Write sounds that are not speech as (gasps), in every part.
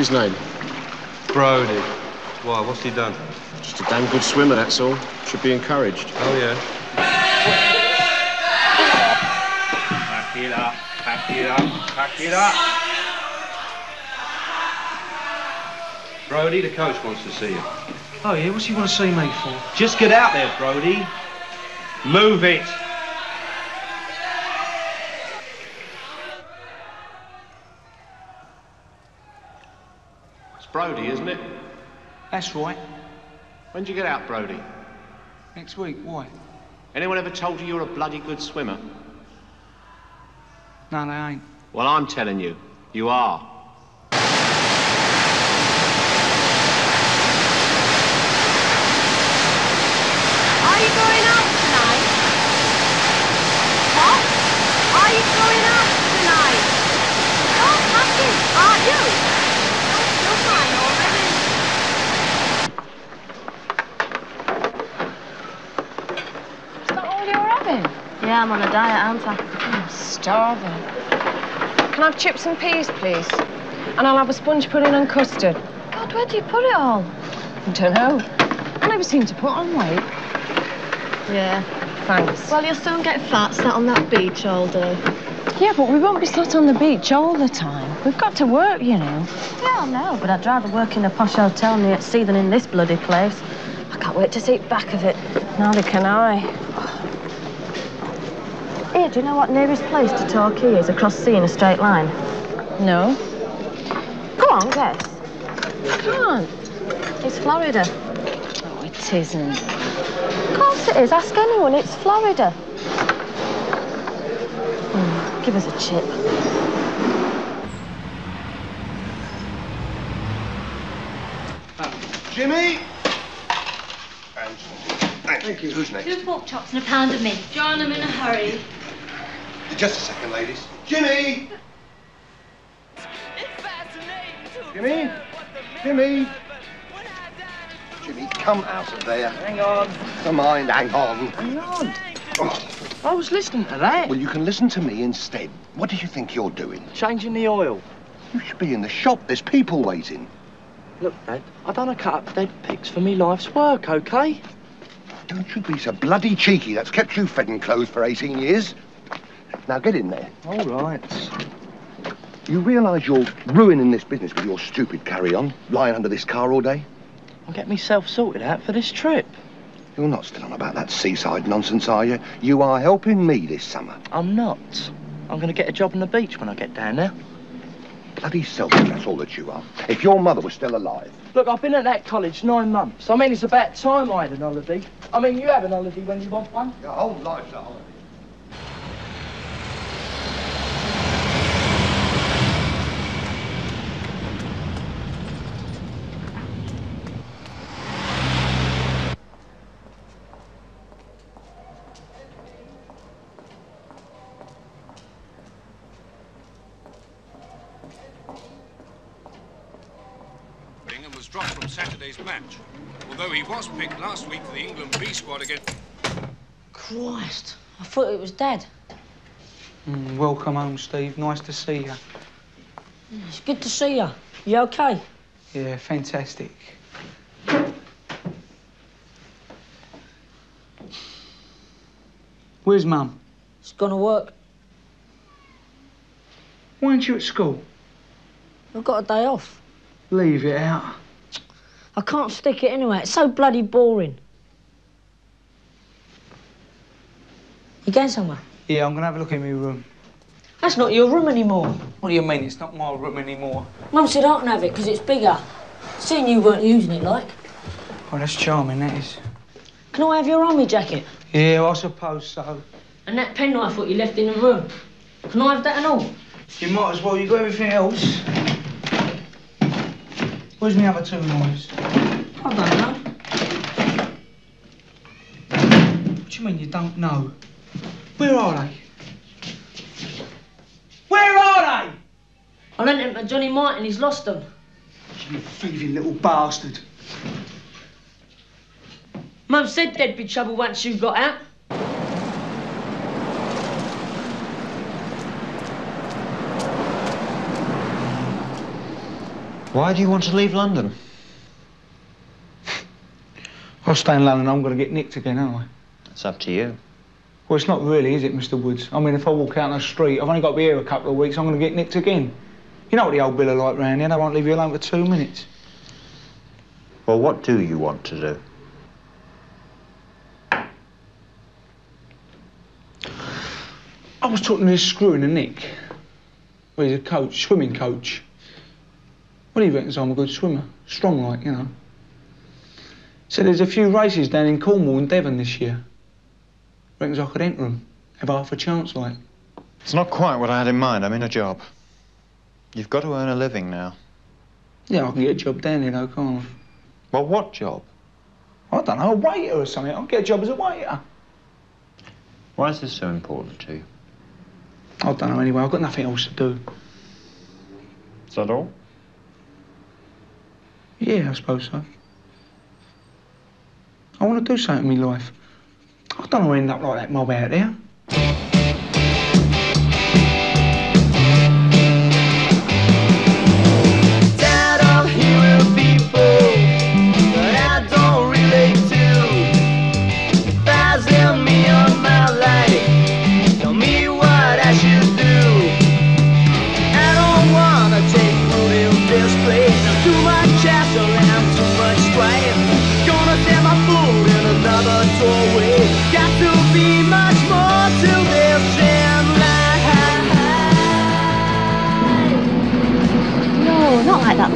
his name? Brody. Why, what's he done? Just a damn good swimmer, that's all. Should be encouraged. Oh, yeah. Pack it up, pack it up, pack it up. Brody, the coach wants to see you. Oh, yeah? What's he want to see me for? Just get out there, Brody. Move it. Brody, isn't it? That's right. When'd you get out, Brody? Next week. Why? Anyone ever told you you're a bloody good swimmer? No, they ain't. Well, I'm telling you, you are. Are you going out tonight? What? Are you going out tonight? You're packing, aren't you? You're fine already. Is that all you're having? Yeah, I'm on a diet, aren't I? I'm starving. Can I have chips and peas, please? And I'll have a sponge pudding and custard. God, where do you put it all? I don't know. I never seem to put on weight. Yeah. Thanks. Well, you'll soon get fat sat on that beach all day. Yeah, but we won't be sat on the beach all the time. We've got to work, you know. Yeah, I know, but I'd rather work in a posh hotel near at sea than in this bloody place. I can't wait to see the back of it. Neither can I. Here, do you know what nearest place to Torquay is across sea in a straight line? No? Go on, guess. Come on. It's Florida. Oh, it isn't. Of course it is. Ask anyone. It's Florida. Hmm, give us a chip. Jimmy! Thank you. Who's next? Two pork chops and a pound of mint. John, I'm in a hurry. Just a second, ladies. Jimmy! Jimmy? Jimmy? Jimmy, come out of there. Hang on. Never mind, hang on. Hang on. Oh, I was listening to that. well, you can listen to me instead. What do you think you're doing? Changing the oil. You should be in the shop. There's people waiting. Look, Dad, I done a cut up dead pigs for me life's work, okay? Don't you be so bloody cheeky. That's kept you fed and clothed for 18 years. Now get in there. All right. You realise you're ruining this business with your stupid carry-on, lying under this car all day? I'll get myself sorted out for this trip. You're not still on about that seaside nonsense, are you? You are helping me this summer. I'm not. I'm going to get a job on the beach when I get down there. Bloody selfish, that's all that you are. If your mother was still alive. Look, I've been at that college nine months. I mean, it's about time I had an holiday. I mean, you have an holiday when you want one. Your whole life's a holiday. and was dropped from Saturday's match. Although he last week for the England B squad again. Christ, I thought it was dead. Mm, welcome home, Steve. Nice to see you. It's good to see you. You okay? Yeah, fantastic. Where's Mum? It's gonna work. Why aren't you at school? I've got a day off. Leave it out. I can't stick it anywhere. It's so bloody boring. You going somewhere? Yeah, I'm gonna have a look in my room. That's not your room anymore. What do you mean? It's not my room anymore. Mum said I can have it because it's bigger. Seeing you weren't using it like. Oh, that's charming, that is. Can I have your army jacket? Yeah, I suppose so. And that penknife what you left in the room. Can I have that and all? You might as well. You got everything else. Where's my other two knives? I don't know. What do you mean you don't know? Where are they? Where are they? I lent them to Johnny Martin. He's lost them. You thieving little bastard. Mum said there'd be trouble once you got out. Why do you want to leave London? (laughs) I'll stay in London. I'm going to get nicked again, aren't I? It's up to you. Well, it's not really, is it, Mr. Woods? I mean, if I walk out on the street, I've only got to be here a couple of weeks, I'm going to get nicked again. You know what the old bill are like round here, they won't leave you alone for two minutes. Well, what do you want to do? I was talking to this screw in the Nick. Well, he's a coach, swimming coach. Well, he reckons I'm a good swimmer. Strong like, you know. So there's a few races down in Cornwall and Devon this year. Reckons I could enter 'em, Have half a chance, like. It's not quite what I had in mind. I'm in a job. You've got to earn a living now. Yeah, I can get a job down here, though, can't I? Well, what job? I don't know, a waiter or something. I'll get a job as a waiter. Why is this so important to you? I don't know, anyway. I've got nothing else to do. Is that all? Yeah, I suppose so. I want to do something in my life. I don't want to end up like that mob out there.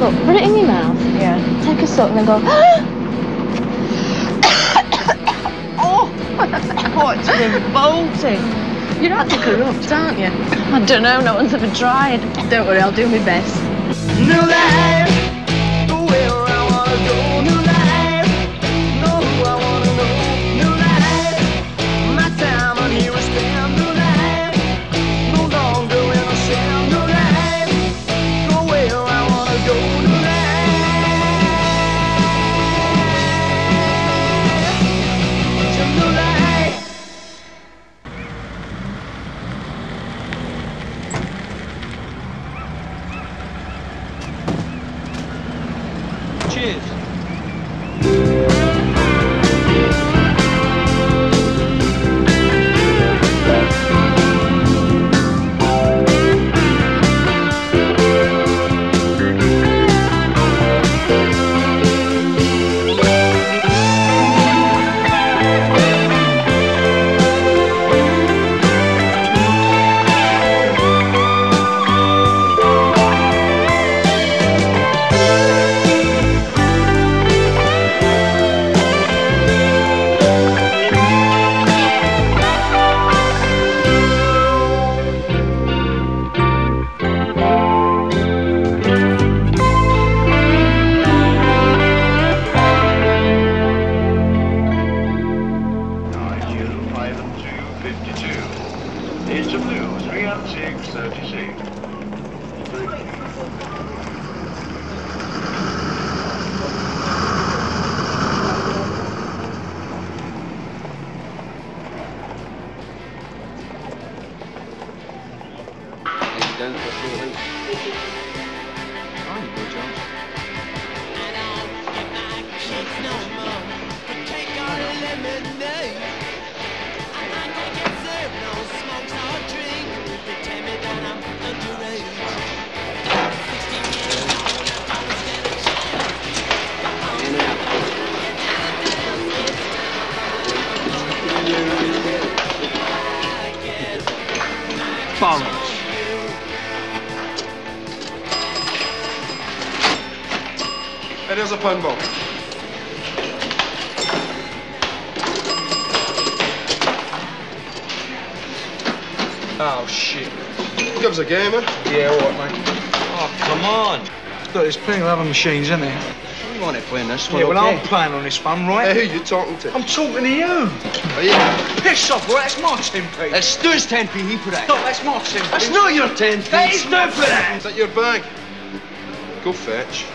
Look, put it in your mouth. Yeah. Take a suck and then go. (gasps) oh, oh, it's revolting. You're not to corrupt, aren't you? I don't know. No one's ever tried. Don't worry, I'll do my best. New there's plenty of other machines, isn't there? You want to playing this Yeah, well, I'm playing on this one, right? Hey, who you talking to? I'm talking to you. Oh, Are you? Piss off, right? That's my 10p. That's Stu's 10p he put out. No, that's my 10p. That's not your 10p. That is no for that. Is that your bag? Go fetch.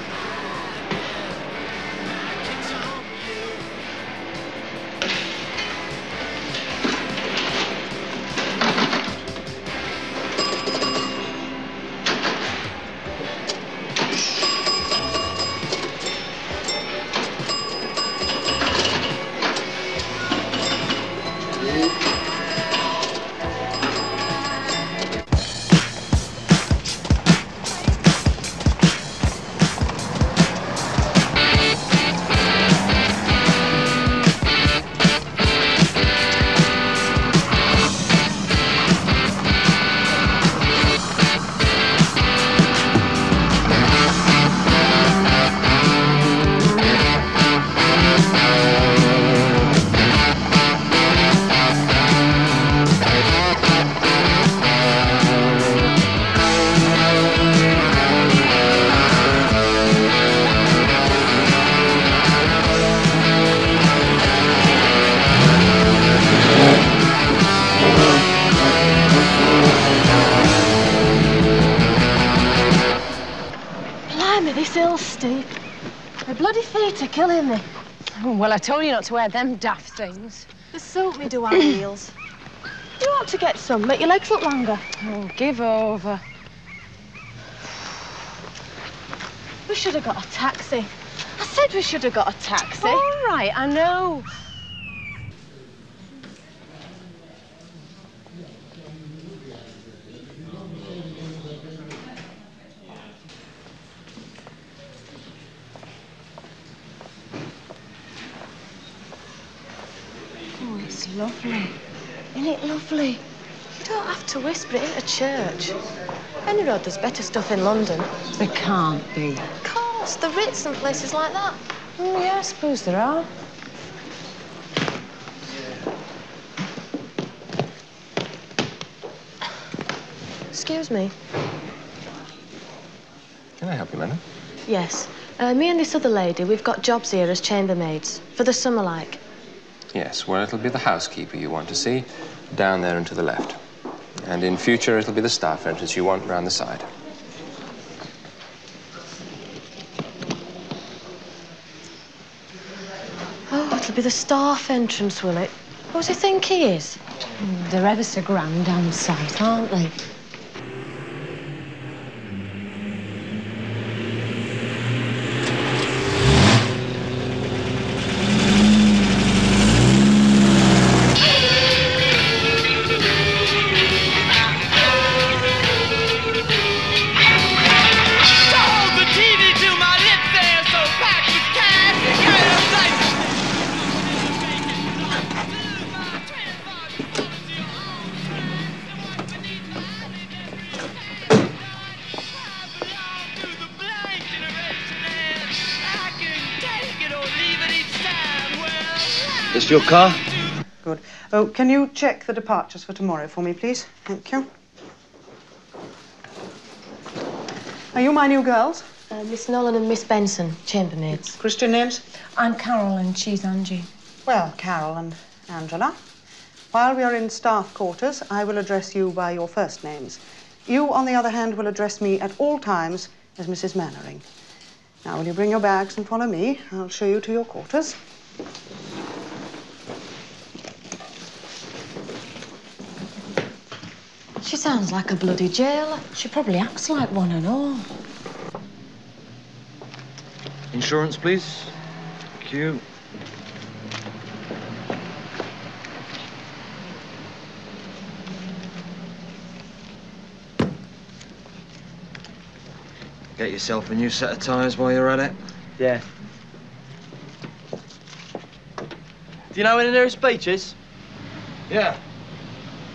Told you not to wear them daft things. They suit me, do high (clears throat) heels. You ought to get some, make your legs look longer. Oh, give over. We should have got a taxi. I said we should have got a taxi. All right, I know. Oh, it's lovely. Isn't it lovely? You don't have to whisper it into church. Any road, there's better stuff in London. There can't be. Of course, the Ritz and places like that. Oh, yeah, I suppose there are. Excuse me. Can I help you, madam? Yes. Uh, me and this other lady, we've got jobs here as chambermaids. For the summer, like. Yes, well, it'll be the housekeeper you want to see, down there and to the left. And in future, it'll be the staff entrance you want round the side. Oh, it'll be the staff entrance, will it? What does he think he is? Mm, They're ever so grand down south, aren't they? This your car? Good. Oh, can you check the departures for tomorrow for me, please? Thank you. Are you my new girls? Uh, Miss Nolan and Miss Benson, chambermaids. Christian names? I'm Carol and she's Angie. Well, Carol and Angela. While we are in staff quarters, I will address you by your first names. You, on the other hand, will address me at all times as Mrs. Mannering. Now, will you bring your bags and follow me? I'll show you to your quarters. She sounds like a bloody jailer. She probably acts like one and all. Insurance, please. Thank you. Get yourself a new set of tyres while you're at it. Yeah. Do you know where the nearest beach is? Yeah.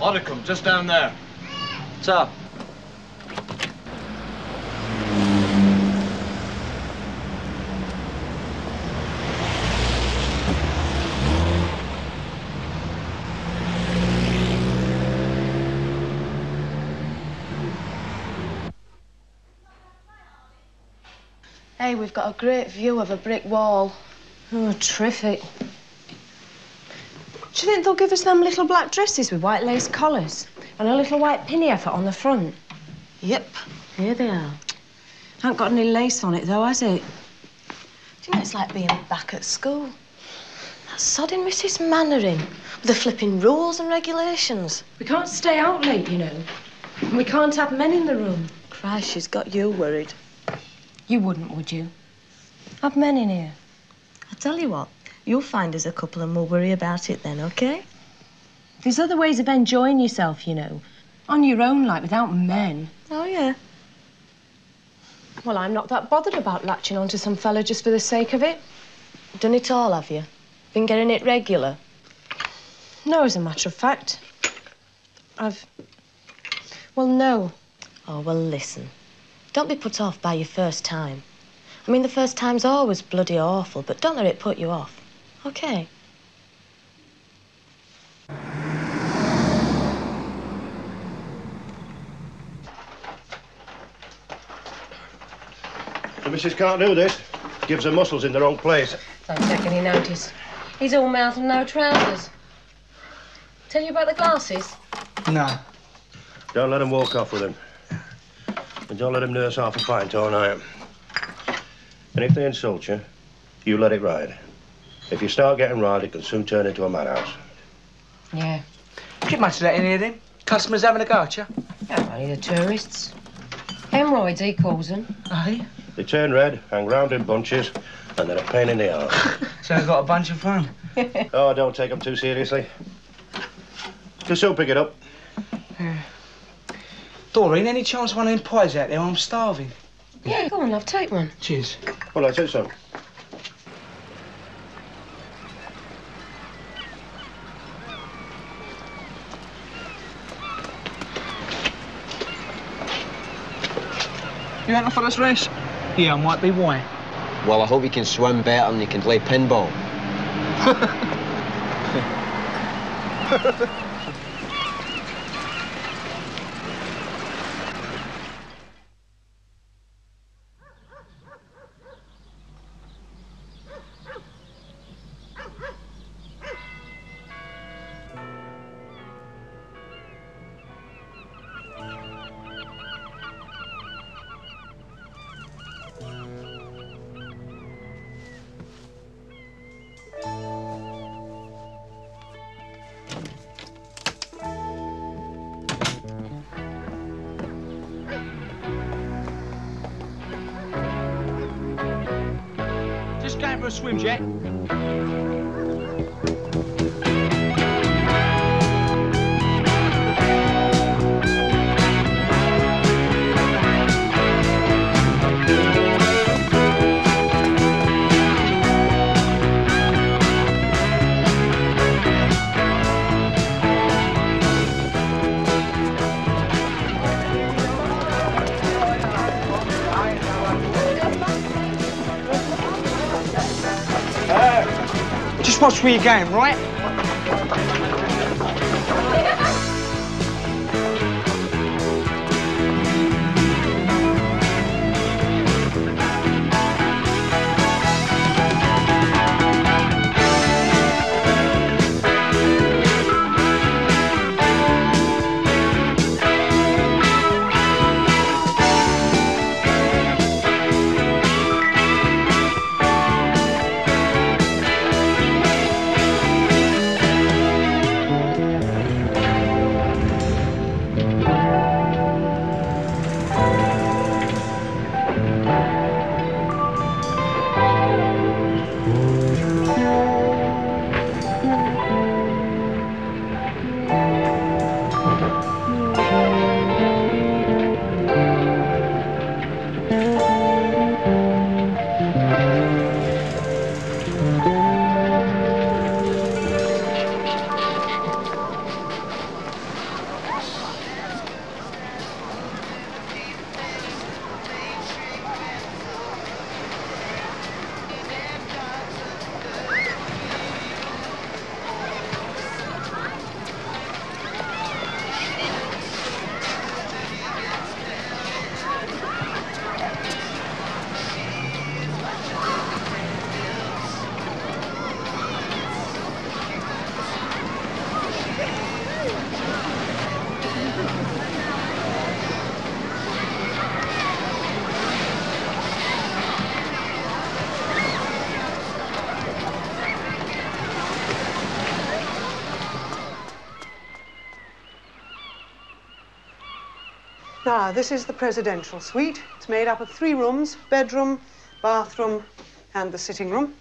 Oddicombe, just down there. What's up? Hey, we've got a great view of a brick wall. Oh, terrific. Do you think they'll give us them little black dresses with white lace collars? And a little white pinny effort on the front. Yep. Here they are. Haven't got any lace on it, though, has it? Do you know it's like being back at school? That sodding Mrs. Mannering with the flipping rules and regulations. We can't stay out late, you know. And we can't have men in the room. Christ, she's got you worried. You wouldn't, would you? Have men in here. I tell you what, you'll find us a couple and we'll worry about it then, OK? There's other ways of enjoying yourself, you know. On your own, like, without men. Oh, yeah. Well, I'm not that bothered about latching onto some fella just for the sake of it. Done it all, have you? Been getting it regular? No, as a matter of fact. I've... Well, no. Oh, well, listen. Don't be put off by your first time. I mean, the first time's always bloody awful, but don't let it put you off. OK? The missus can't do this. Gives her muscles in the wrong place. Don't take any notice. He's all mouth and no trousers. Tell you about the glasses? No. Don't let him walk off with him. And don't let him nurse half a pint all night. And if they insult you, you let it ride. If you start getting riled, it can soon turn into a madhouse. Yeah. Pretty much that in here then. Customers having a go at you. Yeah, only the tourists. Hemorrhoids, he calls them. Aye. Oh, They turn red, hang round in bunches, and they're a pain in the arse. (laughs) So I've got a bunch of fun. (laughs) oh, don't take them too seriously. Just so pick it up. Uh, Doreen, any chance one of them pies out there? I'm starving. Yeah, go on, love, take one. Cheers. Well, I said so. You ain't for this race? Yeah, I might be. Why? Well, I hope you can swim better and you can play pinball. (laughs) Watch where you're right? Now, this is the presidential suite. It's made up of three rooms bedroom, bathroom, and the sitting room.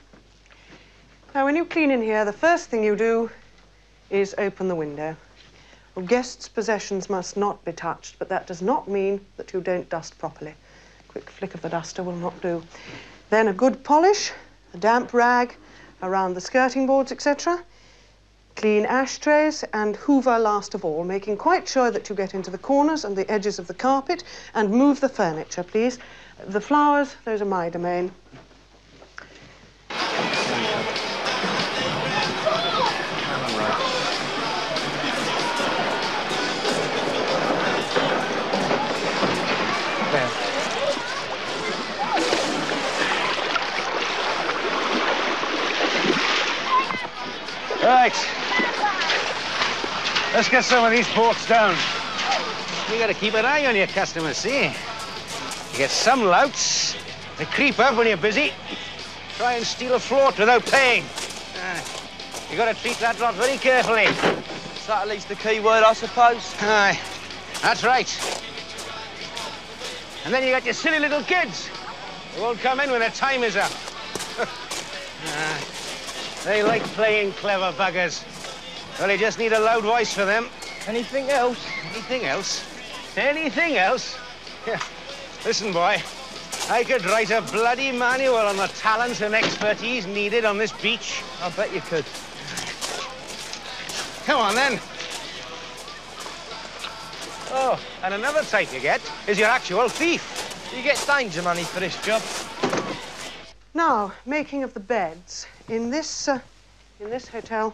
Now, when you clean in here, the first thing you do is open the window. Well, guests' possessions must not be touched, but that does not mean that you don't dust properly. A Quick flick of the duster will not do. Then a good polish, a damp rag around the skirting boards, etc. Clean ashtrays and hoover last of all, making quite sure that you get into the corners and the edges of the carpet and move the furniture, please. The flowers, those are my domain. Let's get some of these boats down. You gotta keep an eye on your customers, see? You get some louts. They creep up when you're busy. Try and steal a float without paying. Ah, you gotta treat that lot very carefully. Is that at least the key word, I suppose? Aye, that's right. And then you got your silly little kids. They won't come in when their time is up. (laughs) Ah, they like playing clever buggers. Well, you just need a loud voice for them. Anything else? Anything else? Anything else? Yeah. Listen, boy, I could write a bloody manual on the talents and expertise needed on this beach. I bet you could. Come on, then. Oh, and another type you get is your actual thief. Do you get danger money for this job? Now, making of the beds. In this, uh, in this hotel,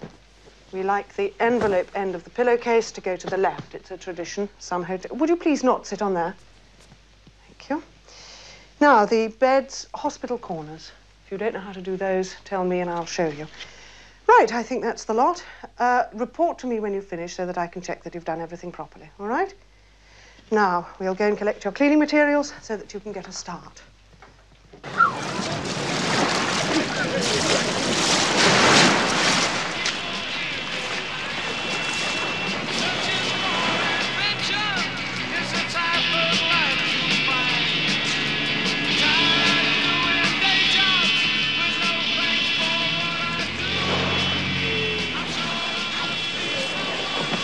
we like the envelope end of the pillowcase to go to the left. It's a tradition. Some hotel. Would you please not sit on there? Thank you. Now, the beds, hospital corners. If you don't know how to do those, tell me and I'll show you. Right, I think that's the lot. Uh, report to me when you've finished so that I can check that you've done everything properly, all right? Now, we'll go and collect your cleaning materials so that you can get a start.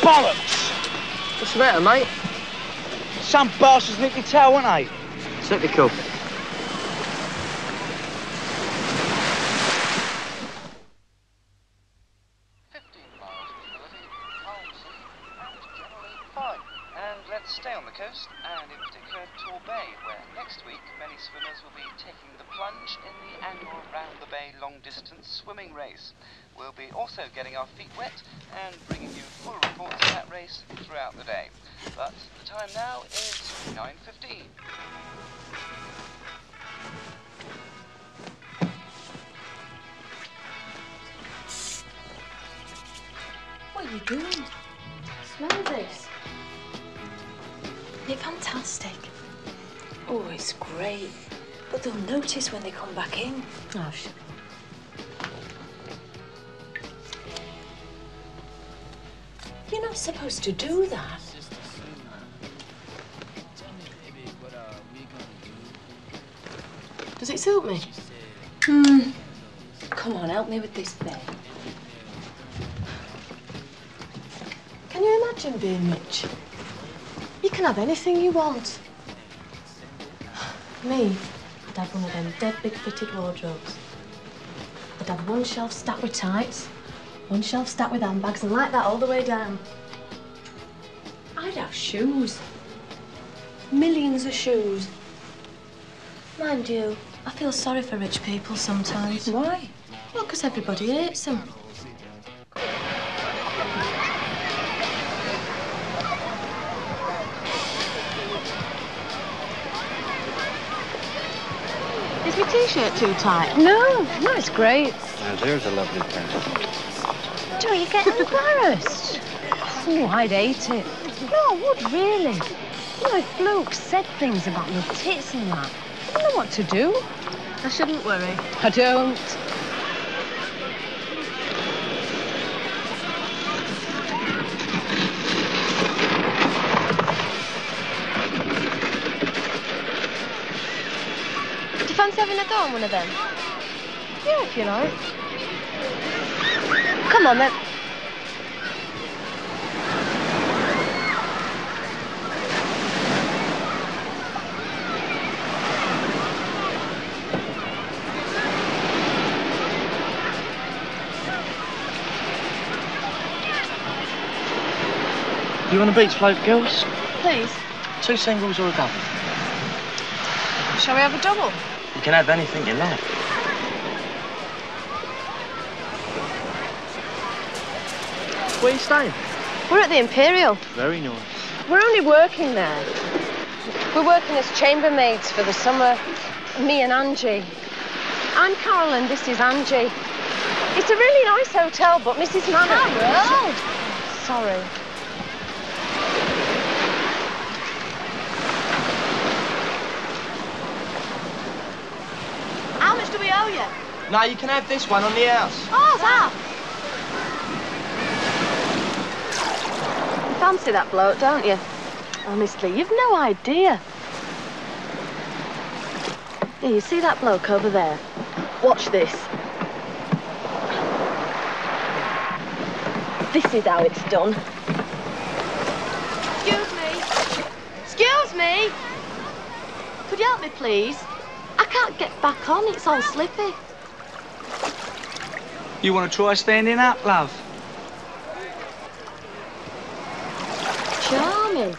Bollocks! What's the matter, mate? Some bastards nicked your tail, weren't they? Typical. And generally fine. And let's stay on the coast, and in particular Torbay, where next week many swimmers will be taking the plunge in the annual Round the Bay long distance swimming race. We'll be also getting our feet wet and bringing you full reports of that race throughout the day. But the time now is 9.15. What are you doing? Smell this. Isn't it fantastic? Oh, it's great. But they'll notice when they come back in. Oh, sh- You're not supposed to do that. Does it suit me? Hmm. Come on, help me with this bed. Can you imagine being rich? You can have anything you want. Me, I'd have one of them dead big fitted wardrobes. I'd have one shelf stacked with tights, one shelf stacked with handbags, and like that all the way down. I'd have shoes. Millions of shoes. Mind you, I feel sorry for rich people sometimes. Why? Well, because everybody hates them. Is my t-shirt too tight? No, no, it's great. Now, there's a lovely pair sure you get embarrassed. oh, I'd hate it. No, I would, really. You know, if blokes said things about your tits and that, I don't know what to do. I shouldn't worry. I don't. Do you fancy having a go on one of them? Yeah, if you like. Come on then. You want a beach float, girls? Please. Two singles or a double? Shall we have a double? You can have anything you like. Where are you staying? We're at the Imperial. Very nice. We're only working there. We're working as chambermaids for the summer. Me and Angie. I'm Carol and this is Angie. It's a really nice hotel, but Mrs. Manor... Carol! Sorry. How much do we owe you? No, you can have this one on the house. Oh, that. Fancy that bloke, don't you? Honestly, you've no idea. Here, you see that bloke over there? Watch this. This is how it's done. Excuse me. Excuse me. Could you help me, please? I can't get back on, it's all slippy. You want to try standing up, love? Charming.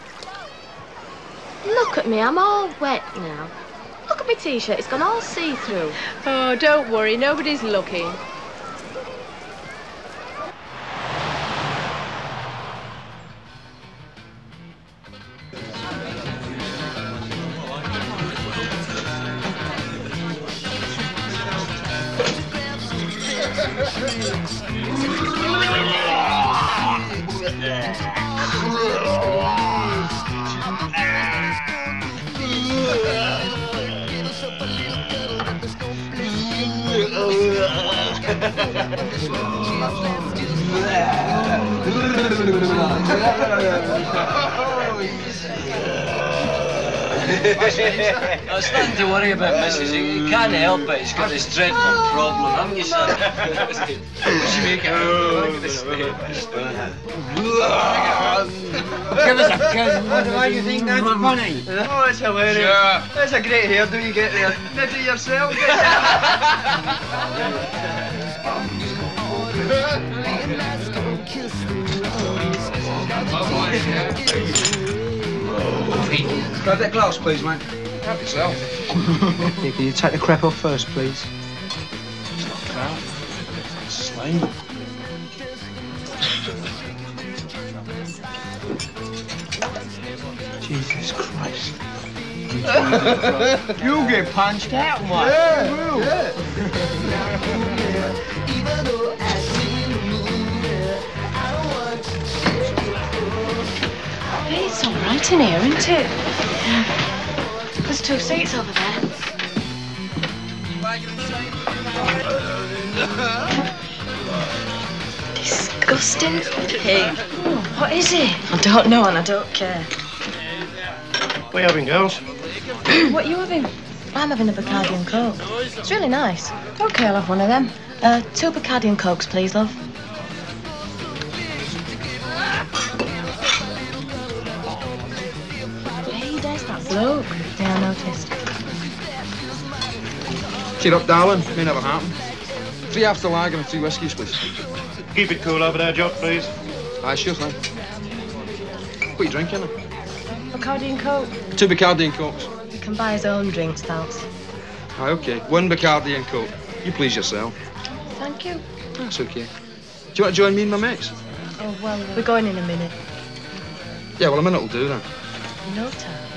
Look at me, I'm all wet now. Look at my t-shirt, it's gone all see-through. Oh, don't worry, nobody's looking. Help it. It's got this dreadful problem, haven't you, son? What's she making? Look at this. Give us a kiss. What do you think that's funny? Oh, it's hilarious. Sure. That's a great hairdo you get there. Knit (laughs) oh, it yourself. Grab that glass, please, mate. Help yourself. Yeah, (laughs) can you take the crap off first, please? Slime. Jesus Christ. (laughs) You'll get punched out, mate. Yeah, will. Hey, it's all right in here, isn't it? There's two seats over there. Disgusting pig. Oh, what is it? I don't know and I don't care. What are you having, girls? (clears throat) what are you having? I'm having a Bacardi and Coke. It's really nice. Okay, I'll have one of them. Uh, two Bacardi and Cokes, please, love. Cheer up, darling. May never happen. Three after lager and three whiskies, please. Keep it cool over there, Jock, please. Aye, sure thing. What are you drinking? Bacardi and Coke. Two Bacardi and Cokes. He can buy his own drinks, thanks. Aye, okay. One Bacardi and Coke. You please yourself. Thank you. That's okay. Do you want to join me and my mates? Oh, well, we're going in a minute. Yeah, well, a minute will do then. No time.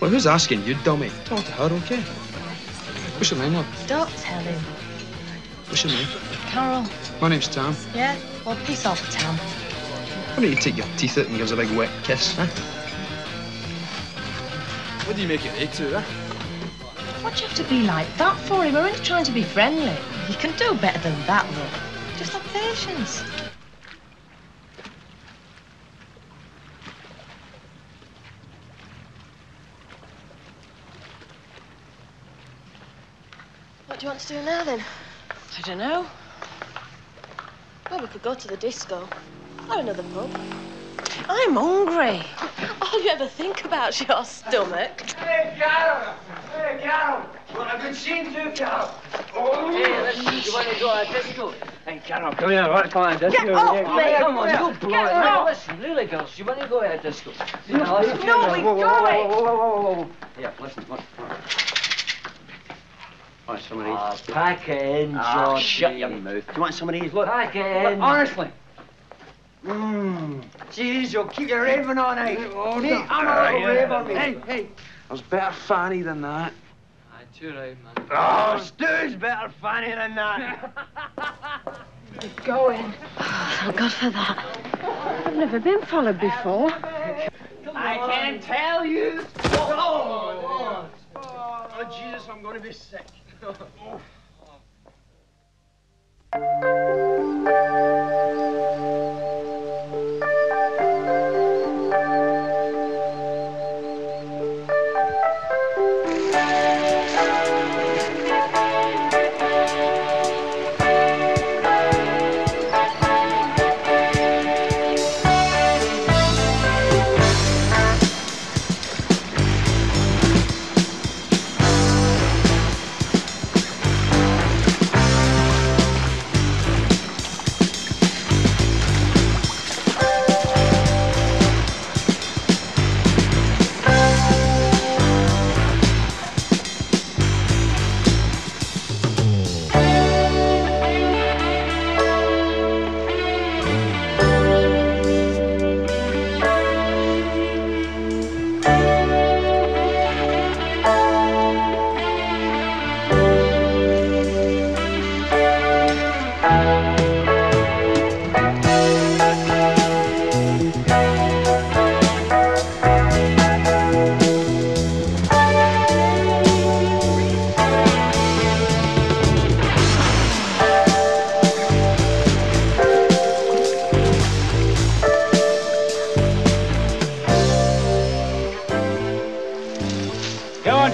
Well, who's asking you, dummy? Talk to her, okay? What's your name, love? Don't tell him. What's your name? Carol. My name's Tom. Yeah? Well, peace off, Tom. Why don't you take your teeth out and give us a big wet kiss, huh? What do you make it egg to, huh? What'd you have to be like that for him? We're only trying to be friendly. You can do better than that, look. Just have patience. You want to do now then? I don't know. Well, we could go to the disco. Or another pub. I'm hungry. All you ever think about's your stomach. Hey, Carol! Hey, Carol! What a good scene too, Carol. Oh. Hey, listen, you want to go to disco? Hey, Carol, come here. What come on, disco? Get off yeah. me. Come on, you blow Get it. Now, off. listen, really, girls, you want to go to a disco? You No, know, no, whoa, we whoa, whoa, going. Whoa, whoa, whoa, whoa, whoa, whoa. Yeah, listen, look. Want some of these? Ah, pack it in, Ah, George. shut your mouth. Do you want some of these? Look. Pack it Look, in. honestly. Mmm. Jeez, you'll keep your raving all night. Oh, Me, no. I'm Ah, all yeah. rave me. Hey, hey. I was better fanny than that. Aye, too right, man. Oh, Stu's better funny than that. Going. Thank God for that. I've never been followed before. I can tell you. Oh, oh, oh, Jesus, I'm going to be sick. Thank you.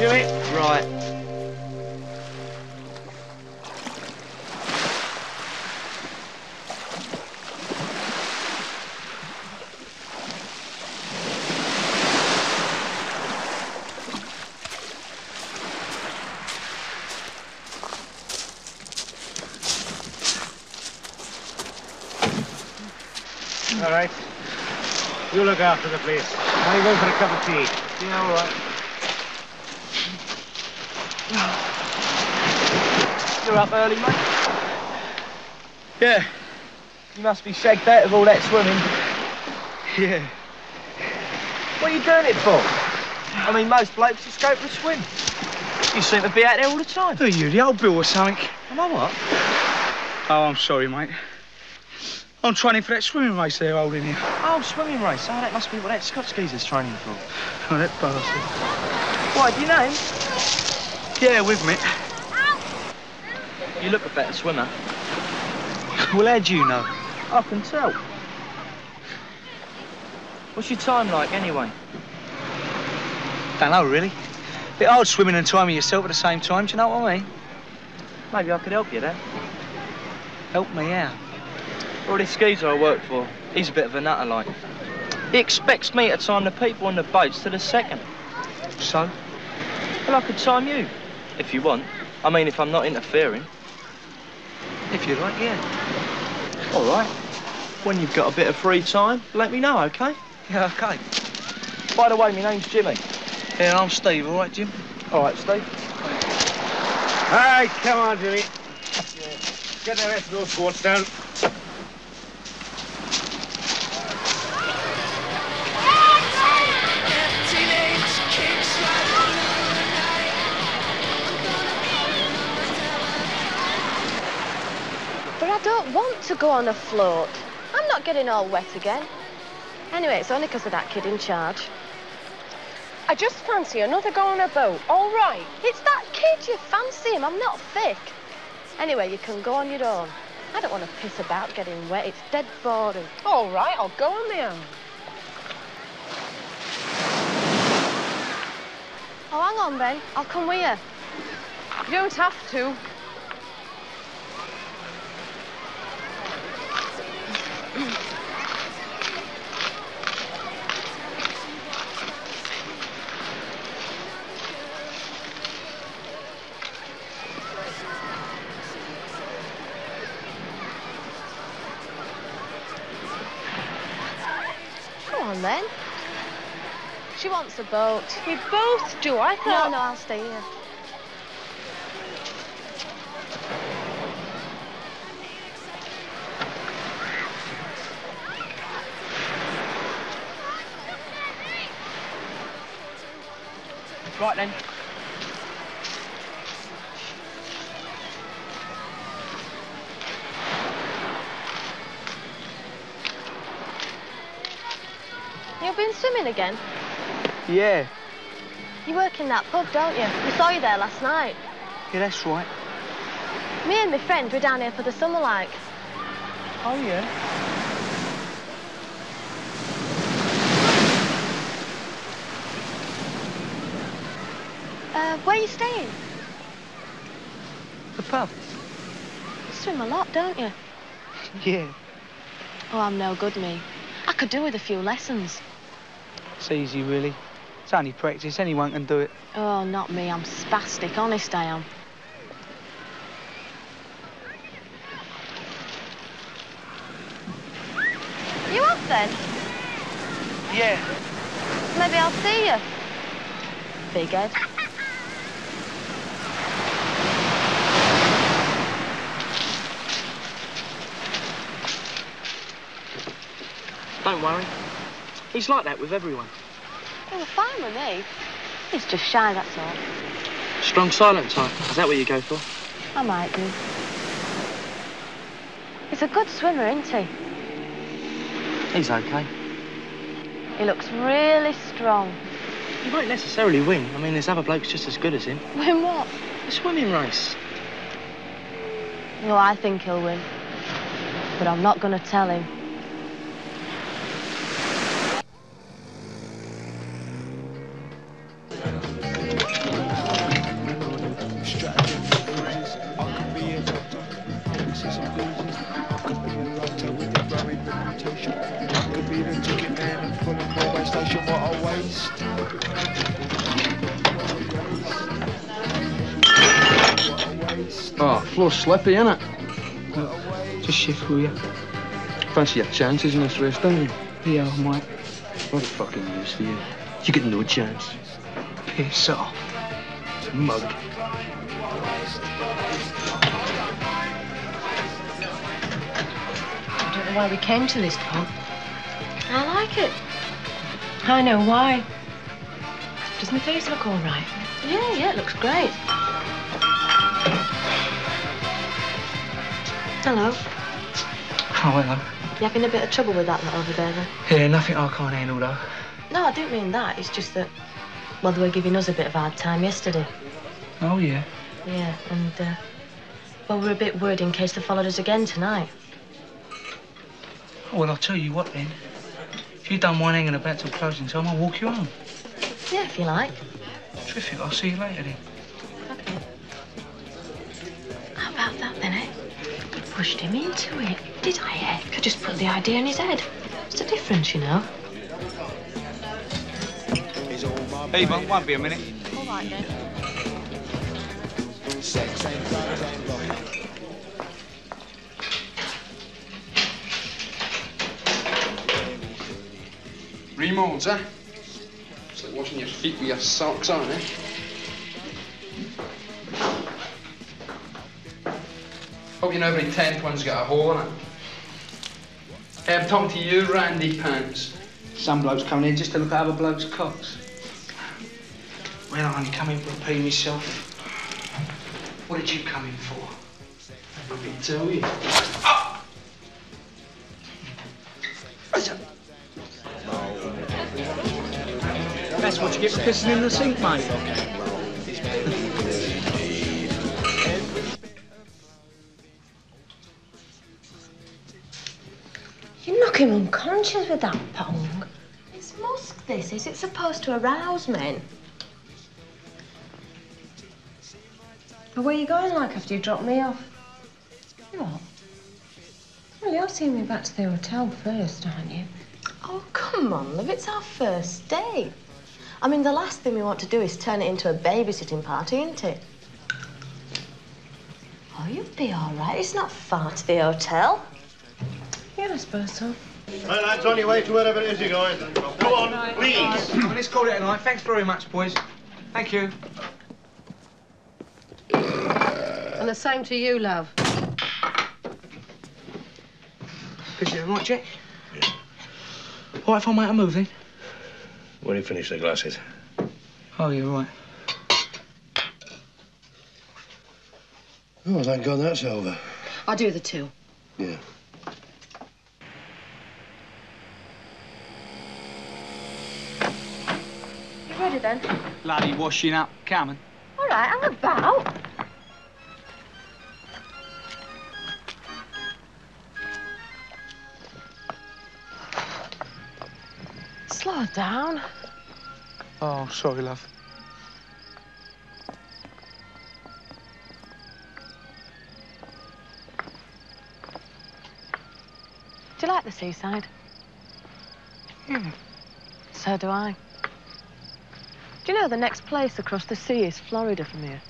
Go on, Jimmy. Right. All right. You look after the place. Now you go for a cup of tea. Yeah, all right. You're up early, mate? Yeah. You must be shagged out of all that swimming. Yeah. What are you doing it for? I mean, most blokes just go for a swim. You seem to be out there all the time. Who are you, the old Bill or something? Am I what? Oh, I'm sorry, mate. I'm training for that swimming race they're holding here. Oh, swimming race. Oh, that must be what that Scotch geezer's training for. Oh, that bastard. Why, do you know him? Yeah, with me. You look a better swimmer. Well, how'd you know? I can tell. What's your time like, anyway? Don't know, really. Bit hard swimming and timing yourself at the same time, do you know what I mean? Maybe I could help you there. Help me out. Well, this geezer I work for, he's a bit of a nutter, like. He expects me to time the people on the boats to the second. So? Well, I could time you, if you want. I mean, if I'm not interfering. If you like, yeah. All right. When you've got a bit of free time, let me know, OK? Yeah, okay. By the way, my name's Jimmy. Yeah, I'm Steve, all right, Jim? All right, Steve. All right, come on, Jimmy. Get the rest of those quarts down. Don't want to go on a float. I'm not getting all wet again. Anyway, it's only because of that kid in charge. I just fancy another go on a boat. All right. It's that kid. You fancy him. I'm not thick. Anyway, you can go on your own. I don't want to piss about getting wet. It's dead boring. All right, I'll go on my own. Oh, hang on, Ben. I'll come with you. You don't have to. Then. She wants a boat. We both do, I thought. No, no, I'll stay here. Right then. You've been swimming again? Yeah. You work in that pub, don't you? We saw you there last night. Yeah, that's right. Me and my friend were down here for the summer like. Oh, yeah? Uh, where are you staying? The pub? You swim a lot, don't you? Yeah. Oh, I'm no good, me. I could do with a few lessons. It's easy, really. It's only practice. Anyone can do it. Oh, not me. I'm spastic. Honest, I am. You off then? Yeah. Maybe I'll see you. Big head. Don't worry. He's like that with everyone. Oh, well, fine with me. He's just shy, that's all. Strong silent type. Is that what you go for? I might do. He's a good swimmer, isn't he? He's okay. He looks really strong. He won't necessarily win. I mean, there's other blokes just as good as him. Win what? A swimming race. No, I think he'll win. But I'm not going to tell him. Floor's slippy, innit? Just shift for you. Fancy your chances in this race, don't you? Yeah, I might. What a fucking use for you. You get no chance. Piss off. Mug. I don't know why we came to this pub. I like it. I know why. Does my face look all right? Yeah, yeah, it looks great. Hello. Oh, hello. You having a bit of trouble with that lot over there, then? Yeah, nothing I can't handle, though. No, I didn't mean that. It's just that, well, they were giving us a bit of a hard time yesterday. Oh, yeah. Yeah, and, uh, well, we're a bit worried in case they followed us again tonight. Oh, well, I'll tell you what, then. If you don't mind hanging about till closing time, I'll walk you home. Yeah, if you like. Terrific. I'll see you later, then. Okay. How about that, pushed him into it. Did I, eh? I just put the idea in his head. What's the difference, you know? Hey, won't, won't be a minute. All right, then. Remolds, eh? It's like washing your feet with your socks on, eh? Hope you know every tenth one's got a hole in it. Hey, I'm talking to you, Randy Pants. Some blokes coming in just to look at other blokes' cocks. Well, I only come in for a pee myself. What did you come in for? Let me tell you. That's what you get for pissing in the sink, mate. You knock him unconscious with that pong. It's musk, this. Is it supposed to arouse men? But where are you going like after you drop me off? What? Well, you're seeing me back to the hotel first, aren't you? Oh, come on, love. It's our first date. I mean, the last thing we want to do is turn it into a babysitting party, isn't it? Oh, you'll be all right. It's not far to the hotel. Yeah, I suppose so. Right, lads, on your way to wherever it is you're going. Go on, please. Well, let's call it a night. Thanks very much, boys. Thank you. And the same to you, love. Is it all right, Jack? Yeah. All right if I make a move, then? When you finish the glasses. Oh, you're right. Oh, thank God that's over. I'll do the two. Yeah. Ready then? Bloody washing up. Coming. All right, I'm about. Slow down. Oh, sorry, love. Do you like the seaside? Yeah. So do I. Do you know the next place across the sea is Florida from here?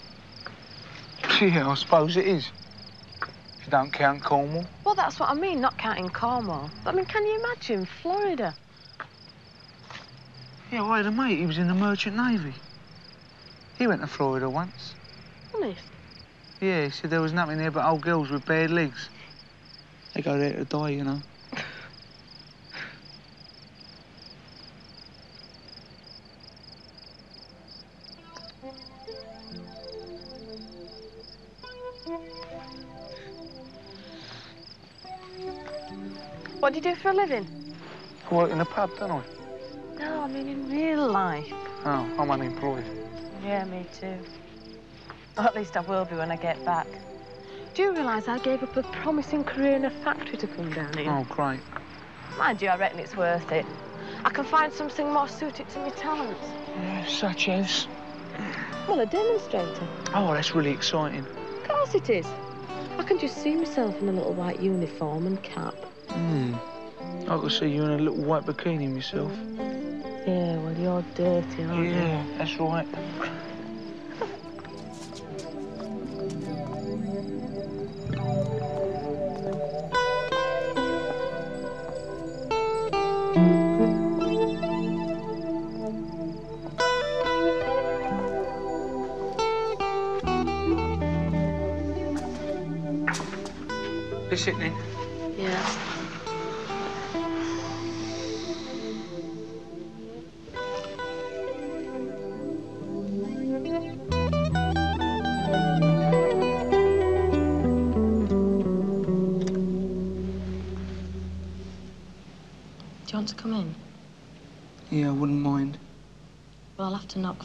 Yeah, I suppose it is. If you don't count Cornwall. Well, that's what I mean, not counting Cornwall. But I mean, can you imagine Florida? Yeah, I had a mate. He was in the Merchant Navy. He went to Florida once. Honest. Yeah, he said there was nothing there but old girls with bare legs. They go there to die, you know. Do you do for a living? I work in a pub, don't I? No, I mean in real life. Oh, I'm unemployed. Yeah, me too. Or at least I will be when I get back. Do you realise I gave up a promising career in a factory to come down here? Oh, great. Mind you, I reckon it's worth it. I can find something more suited to my talents. Yeah, such as? Well, a demonstrator. Oh, that's really exciting. Of course it is. I can just see myself in a little white uniform and cap. Hmm. I could see you in a little white bikini myself. Yeah, well, you're dirty, aren't you? Yeah, that's right.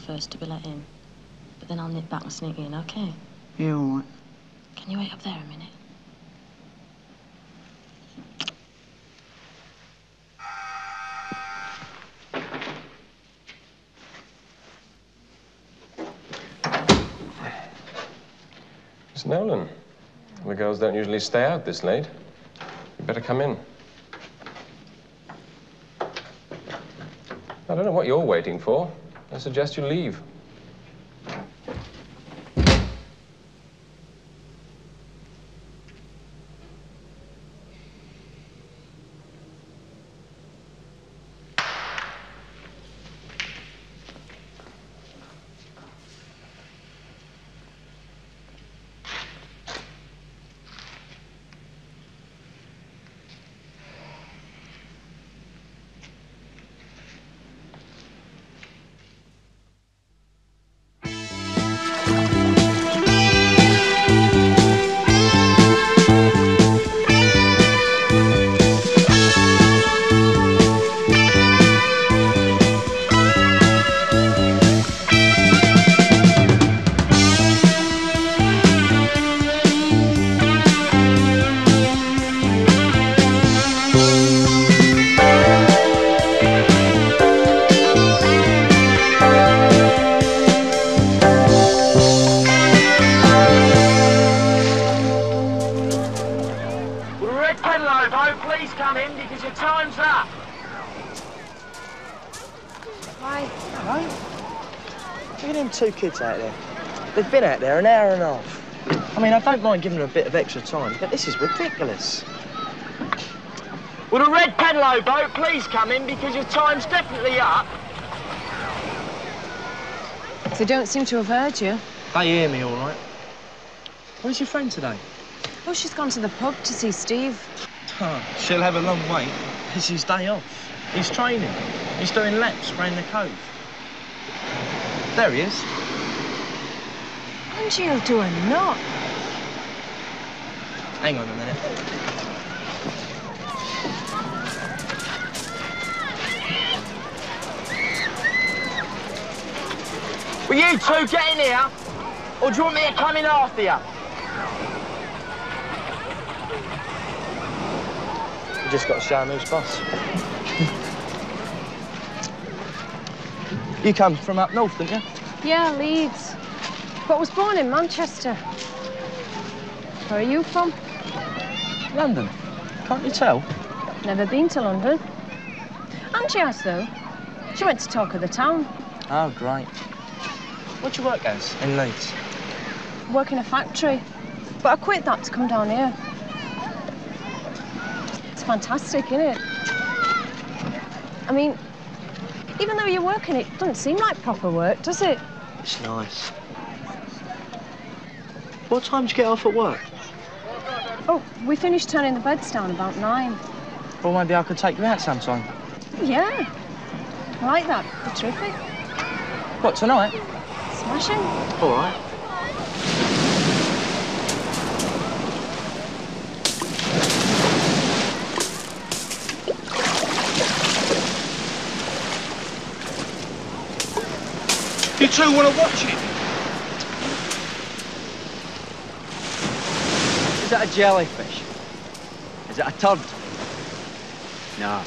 First to be let in. But then I'll nip back and sneak in, okay? Yeah, all right. Can you wait up there a minute? Miss Nolan, the girls don't usually stay out this late. You better come in. I don't know what you're waiting for. I suggest you leave. Kids out there. They've been out there an hour and a half. I mean, I don't mind giving them a bit of extra time, but this is ridiculous. Will the red pedalo boat please come in because your time's definitely up? They don't seem to have heard you. They hear me all right. Where's your friend today? Oh, she's gone to the pub to see Steve. Huh, she'll have a long wait. It's his day off. He's training. He's doing laps round the cove. There he is. Angie will do a knot. Hang on a minute. Will you two get in here? Or do you want me to come in after you? You just got to show him who's boss. you come from up north, didn't you? Yeah, Leeds. But was born in Manchester. Where are you from? London. Can't you tell? Never been to London. Angie has, though. She went to talk of the town. Oh, great. What do you work as in Leeds? Work in a factory. But I quit that to come down here. It's fantastic, isn't it? I mean, even though you're working, it doesn't seem like proper work, does it? It's nice. What time do you get off at work? Oh, we finished turning the beds down about nine. Well, maybe I could take you out sometime. Yeah. I like that. Be terrific. What, tonight? Smashing. All right. You two want to watch it? Is that a jellyfish? Is it a turd? No.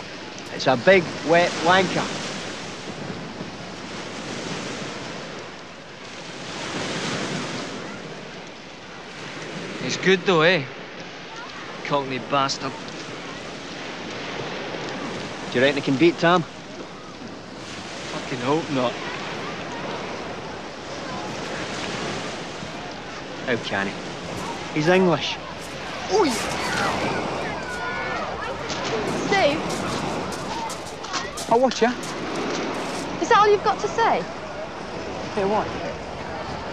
It's a big, wet wanker. It's good though, eh? Cockney bastard. Do you reckon it can beat Tom? Fucking hope not. How can he? He's English. Steve, I'll watch you. is that all you've got to say? Hey, what?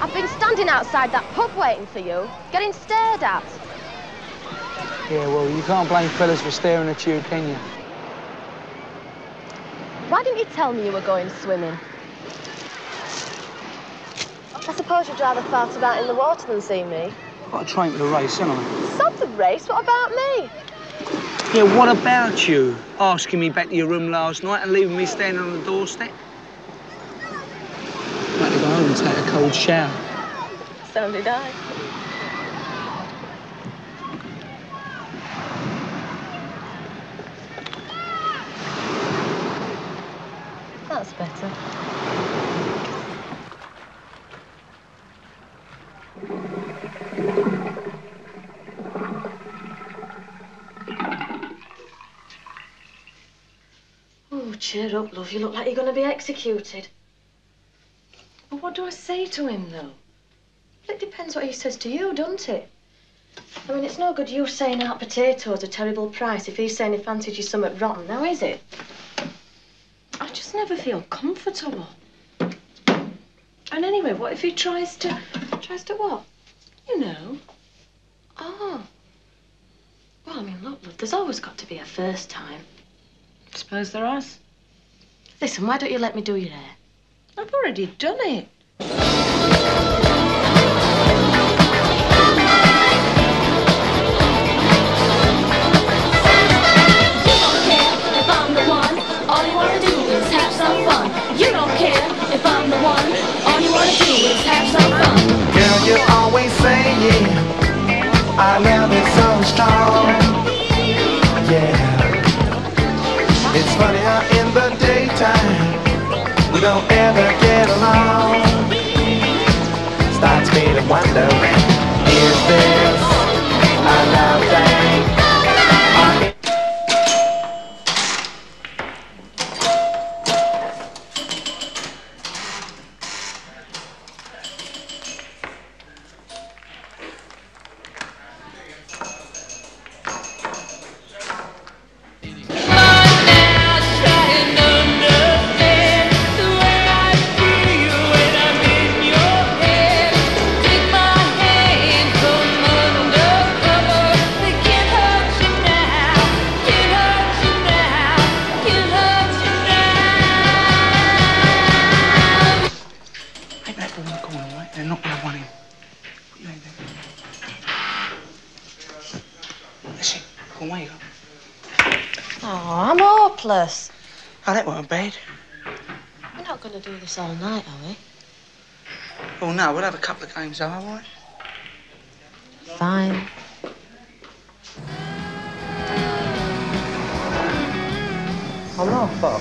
I've been standing outside that pub waiting for you, getting stared at. Yeah, well, you can't blame fellas for staring at you, can you? Why didn't you tell me you were going swimming? I suppose you'd rather fart about in the water than see me. I've got to train for the race, haven't I? Sod the race, what about me? Yeah, what about you? Asking me back to your room last night and leaving me standing on the doorstep? Like to go home and take a cold shower. So did I. That's better. Oh, cheer up, love. You look like you're going to be executed. But what do I say to him, though? It depends what he says to you, doesn't it? I mean, it's no good you saying out potatoes a terrible price if he's saying he fancies you something rotten, now is it? I just never feel comfortable. And anyway, what if he tries to... Tries to what? You know. Oh. Well, I mean, look, love, there's always got to be a first time. Suppose there. Listen, why don't you let me do your hair? I've already done it. I'm the one, all you wanna do is have some fun. You don't care if I'm the one, all you wanna do is have some fun. Girl, you're always saying I love it so strong. Yeah. It's funny how in the daytime we don't ever get along. Starts me to wonder, is this have a couple of games, though, all right? Fine. I'm not far.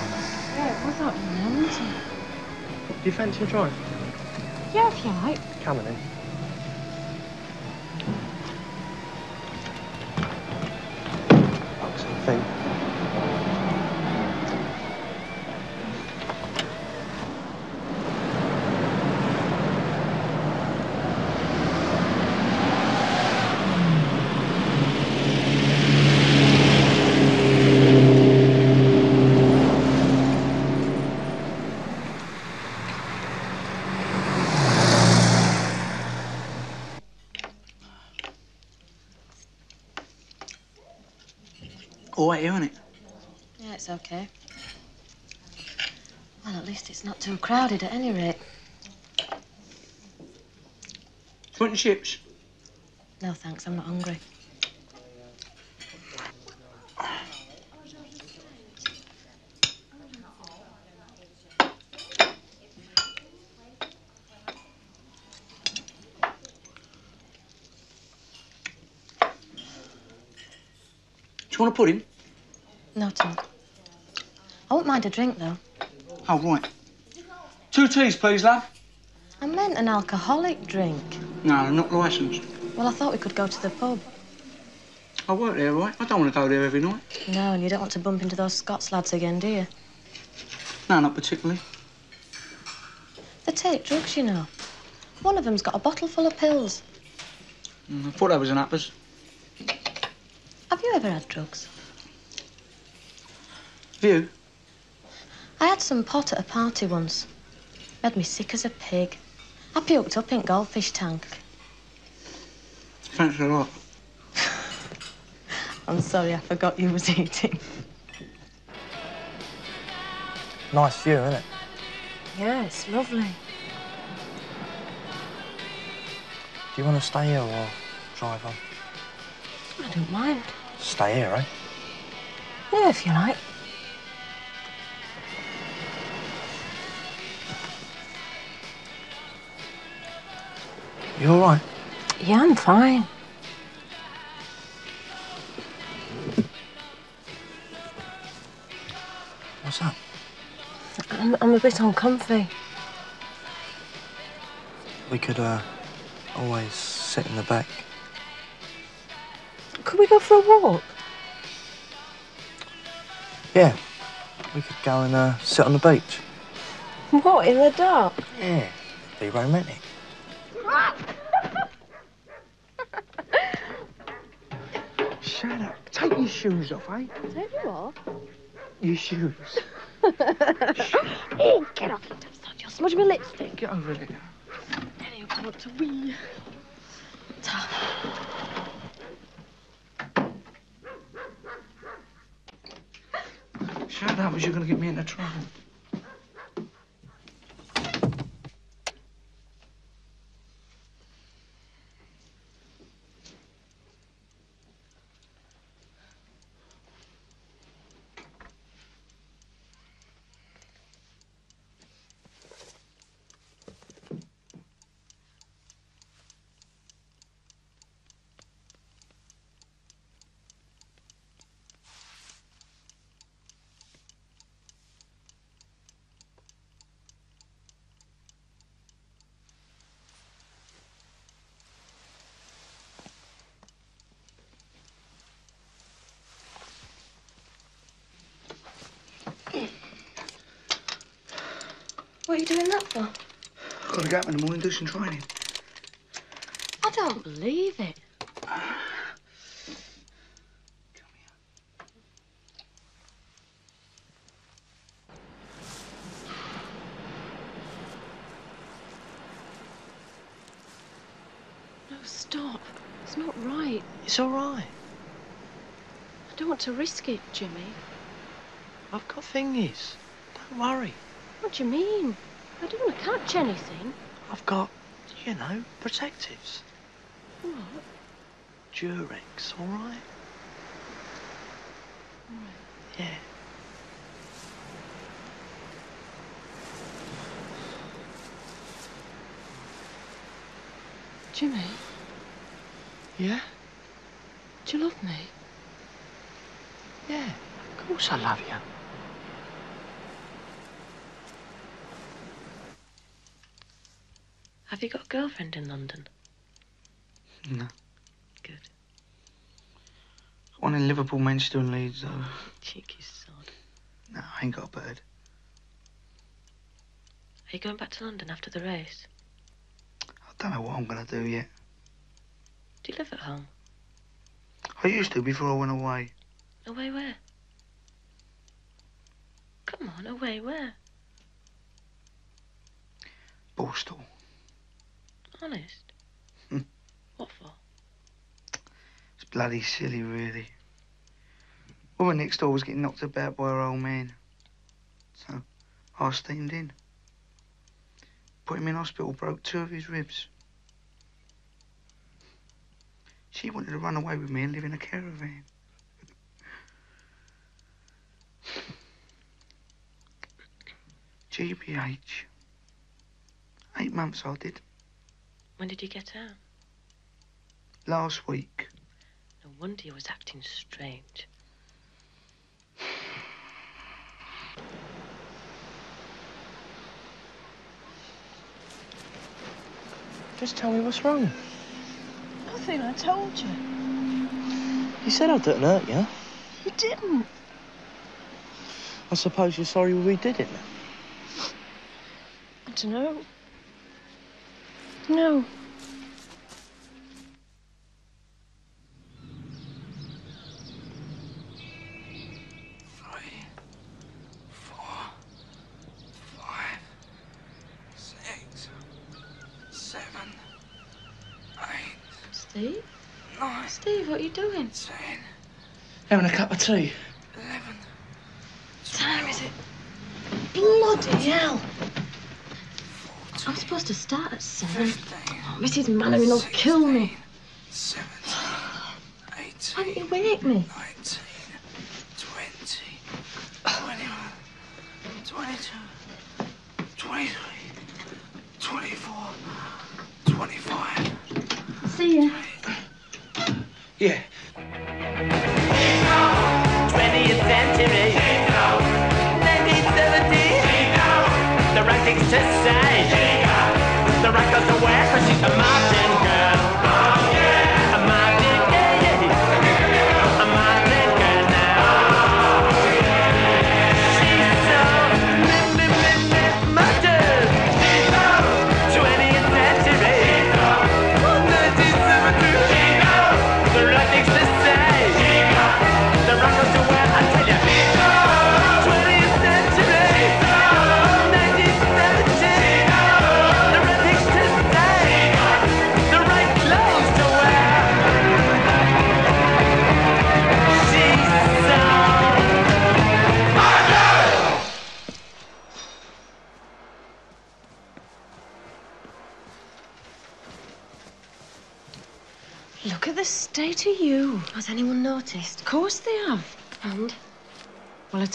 Yeah, what's up, man? Do you fancy a drive? Yeah, if you like. Come on in. Something. Here, isn't it? Yeah, it's okay. Well, at least it's not too crowded at any rate. Want chips? No, thanks, I'm not hungry. Do you want a pudding? No, Tom. I won't mind a drink, though. Oh, right. Two teas, please, love. I meant an alcoholic drink. No, I'm not licensed. Well, I thought we could go to the pub. I work there, right? I don't want to go there every night. No, and you don't want to bump into those Scots lads again, do you? No, not particularly. They take drugs, you know. One of them's got a bottle full of pills. Mm, I thought that was an uppers. Have you ever had drugs? Have you? I had some pot at a party once. Made me sick as a pig. I puked up in goldfish tank. Thanks a lot. (laughs) I'm sorry, I forgot you was eating. Nice view, isn't it? Yeah, it's lovely. Do you want to stay here or drive on? I don't mind. Stay here, eh? Yeah, if you like. You all right? Yeah, I'm fine. What's up? I'm, I'm a bit uncomfy. We could, uh, always sit in the back. Could we go for a walk? Yeah. We could go and, uh, sit on the beach. What, in the dark? Yeah. Be romantic. Shut up. Take your shoes off, eh? Take you (laughs) off? Your shoes. oh, get off, daft sod. You'll smudge my lipstick. Get over it. Any I want to wee. Shut up, or you're going to get me into trouble. To go up in the morning and do some training. I don't believe it. No, stop. It's not right. It's all right. I don't want to risk it, Jimmy. I've got thingies. Don't worry. What do you mean? I don't want to catch anything. I've got, you know, protectives. What? Durex, all right? All right. Yeah. Jimmy? Yeah? Do you love me? Yeah, of course I love you. Have you got a girlfriend in London? No. Good. One in Liverpool, Manchester, and Leeds, though. Cheeky sod. No, I ain't got a bird. Are you going back to London after the race? I don't know what I'm gonna do yet. Do you live at home? I used to before I went away. Away where? Come on, away where? Borstal. Honest? Hmm. What for? It's bloody silly, really. Woman next door was getting knocked about by her old man. So I steamed in. Put him in hospital, broke two of his ribs. She wanted to run away with me and live in a caravan. GBH. Eight months I did. When did you get out? Last week. No wonder you was acting strange. Just tell me what's wrong. Nothing, I told you. You said I didn't hurt you. You didn't. I suppose you're sorry we did it now. I don't know. No. Three, four, five, six, seven, eight, Steve? nine, Steve, what are you doing? ten. Having a cup of tea. Eleven. What time is it? Bloody hell! Supposed to start at seven. Oh, Mrs. Mannering will kill me. Why didn't you wake me? 20, 21, 22, 23, 24, 25. See ya. Yeah.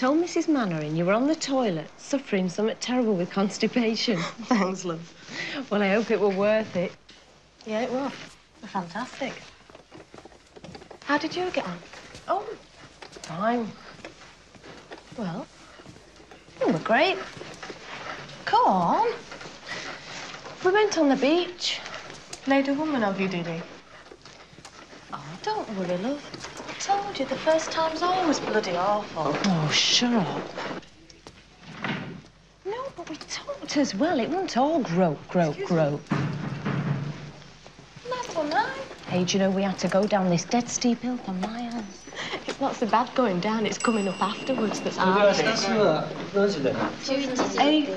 Told Mrs. Mannering you were on the toilet, suffering something terrible with constipation. (laughs) Thanks, love. Well, I hope it were worth it. Yeah, it was. Fantastic. How did you get on? Oh, fine. Well, You were great. go on. We went on the beach. Made a woman of you, did he? Oh, don't worry, love. I told you, the first time's always bloody awful. Oh, shut up. No, but we talked as well. It won't all grope, grope, grope. That's all right. Hey, do you know we had to go down this dead steep hill for miles? It's not so bad going down, it's coming up afterwards that's hard. Hey,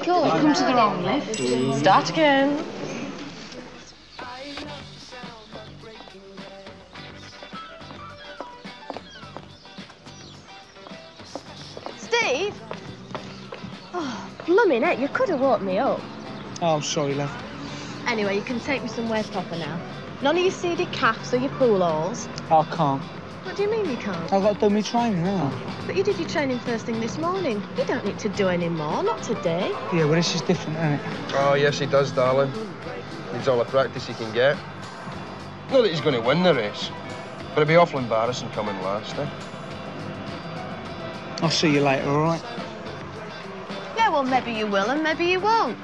go. You've come to the wrong lift. Start again. Steve? Oh, blooming heck, you could have woke me up. Oh, I'm sorry, love. Anyway, you can take me somewhere proper now. None of your seedy calves or your pool halls. I can't. What do you mean you can't? I've got to do my training, haven't I? But you did your training first thing this morning. You don't need to do any more, not today. Yeah, well, this is different, isn't it? Oh, yes, he does, darling. Needs all the practice he can get. Not that he's going to win the race, but it'd be awful embarrassing coming last, eh? I'll see you later, all right? Yeah, well, maybe you will and maybe you won't.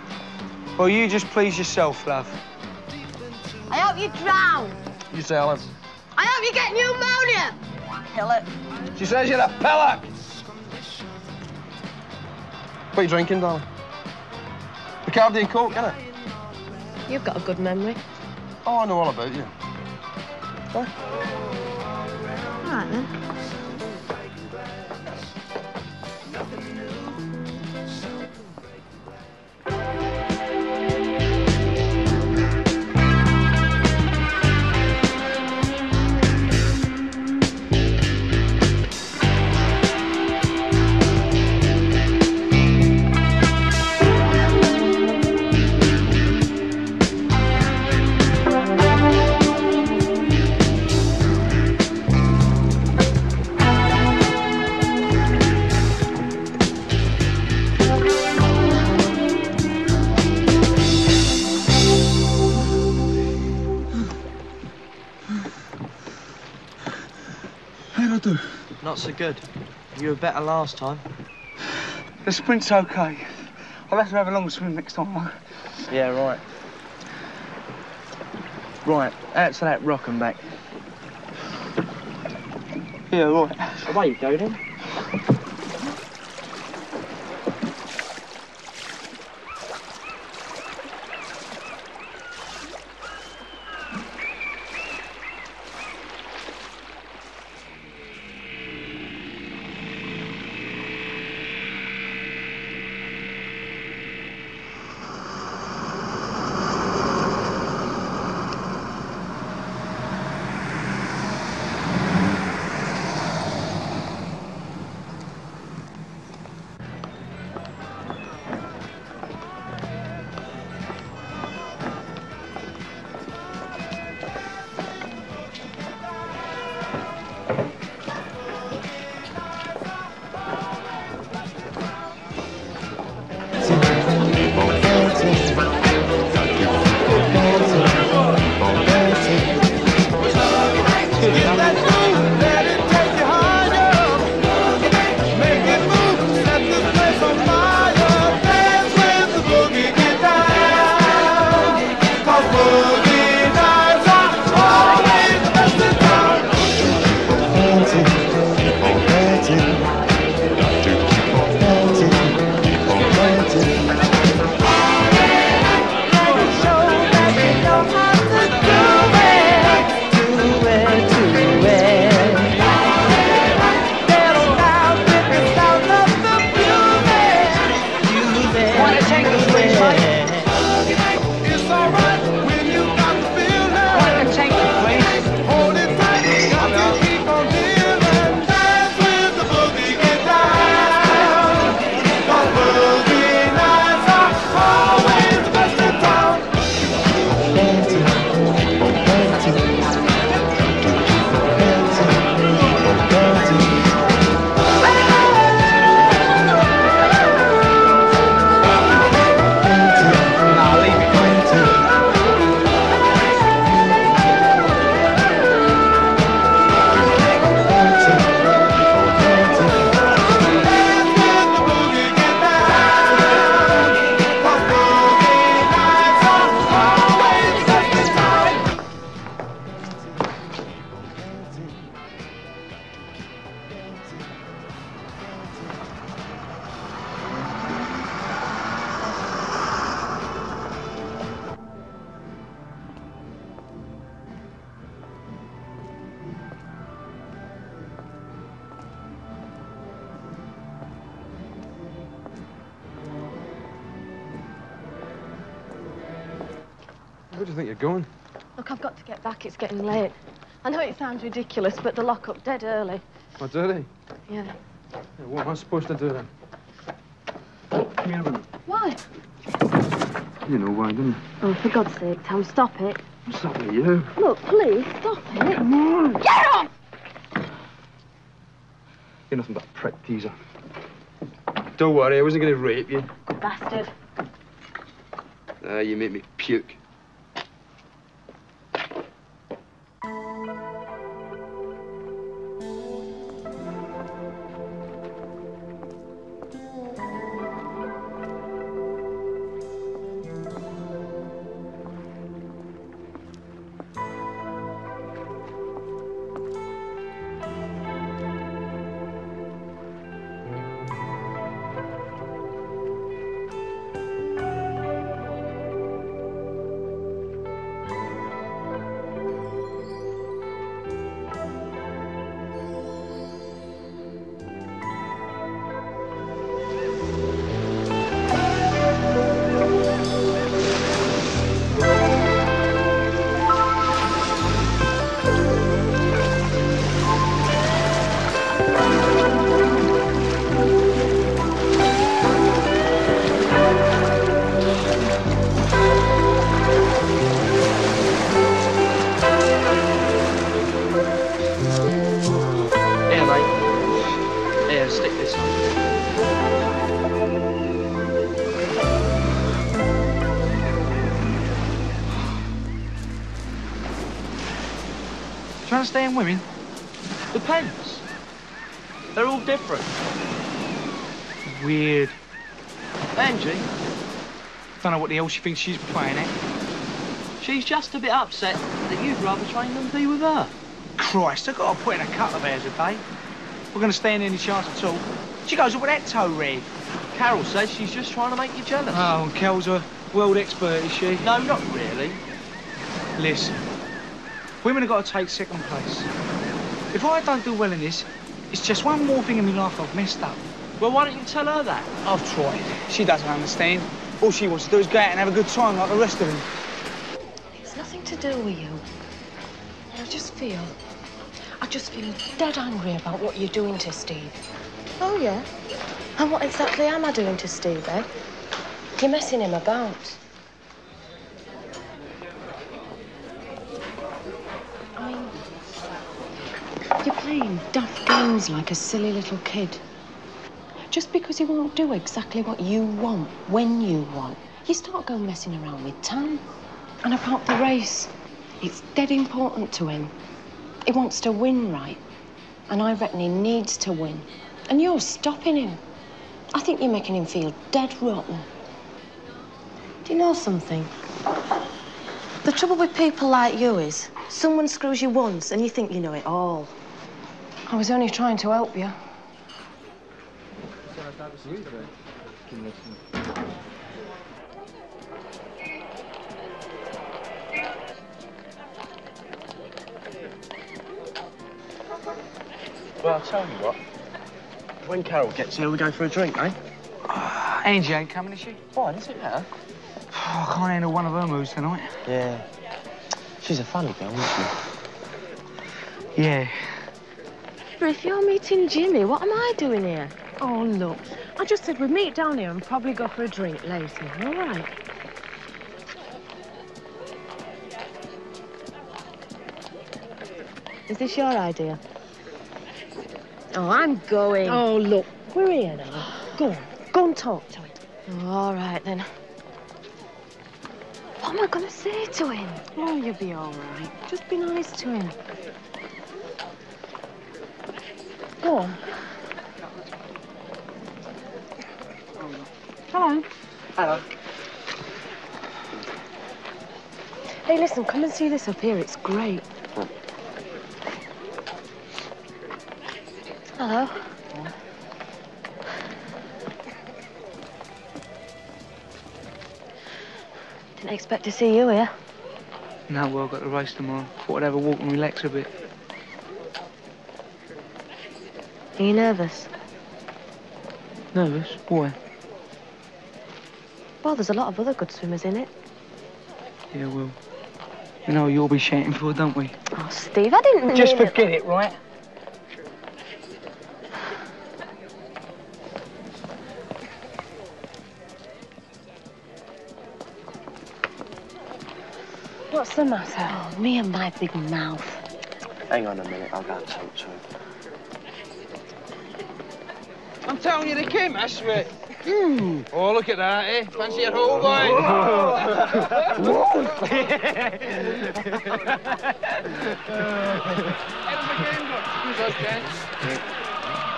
Well, you just please yourself, love. I hope you drown. You tell him. I hope you get pneumonia. Pillock. She says you're a pillock. What are you drinking, darling? Bacardi and Coke, innit? You've got a good memory. Oh, I know all about you. All right, then. Good. You were better last time. The sprint's okay. I'll have to have a long swim next time. Yeah, right. Right, out to that rock and back. Yeah, right. Away you go then. Sounds ridiculous, but the lock up dead early. Oh, dirty? Yeah. Yeah, what am I supposed to do then? Come here a minute. Why? You know why, don't you? Oh, for God's sake, Tom, stop it. What's up with you? Look, please, stop it. Come on. Get off! You're nothing but a prick teaser. Don't worry, I wasn't going to rape you. Bastard. Ah, you make me puke. Understand women? Depends. They're all different. Weird. Angie, Don't know what the hell she thinks she's playing at. she's just a bit upset that you'd rather train than be with her. Christ, I've got to put in a couple of hours a day. We're going to stand any chance at all. She goes up with that toe red. Carol says she's just trying to make you jealous. Oh, and Kel's a world expert, is she? No, not really. Listen, women have got to take second place. If I don't do well in this, it's just one more thing in my life I've messed up. Well, why don't you tell her that? I've tried. She doesn't understand. All she wants to do is go out and have a good time like the rest of them. It's nothing to do with you. I just feel. I just feel dead angry about what you're doing to Steve. Oh, yeah? And what exactly am I doing to Steve, eh? You're messing him about. You're playing daft games like a silly little kid. Just because he won't do exactly what you want, when you want, you start going messing around with Tam. And about the race, it's dead important to him. He wants to win, right? And I reckon he needs to win. And you're stopping him. I think you're making him feel dead rotten. Do you know something? The trouble with people like you is someone screws you once and you think you know it all. I was only trying to help you. Well, I'll tell you what. When Carol gets here, we go for a drink, eh? (sighs) Angie ain't coming, is she? Why, does it matter? Oh, (sighs) I can't handle one of her moves tonight. Yeah. She's a funny girl, isn't she? Yeah. If you're meeting Jimmy, what am I doing here? Oh, look. I just said we'd meet down here and probably go for a drink later. All right. Is this your idea? Oh, I'm going. Oh, look. We're here now. Go on. Go and talk to him. Oh, all right, then. What am I going to say to him? Oh, you'll be all right. Just be nice to him. Go on. Hello. Hello. Hey, listen, come and see this up here. It's great. Hello. Didn't expect to see you here. No, well, I've got the race tomorrow. Thought I'd have a walk and relax a bit. Are you nervous? Nervous? Why? Well, there's a lot of other good swimmers in it. Yeah, well, you know you'll be shouting for, don't we? Oh, Steve, I didn't Just mean forget it, right? What's the matter? Oh, me and my big mouth. Hang on a minute, I'll go and talk to him. I'm telling you, they came, I swear. Oh, look at that, eh? Fancy a hole, boy?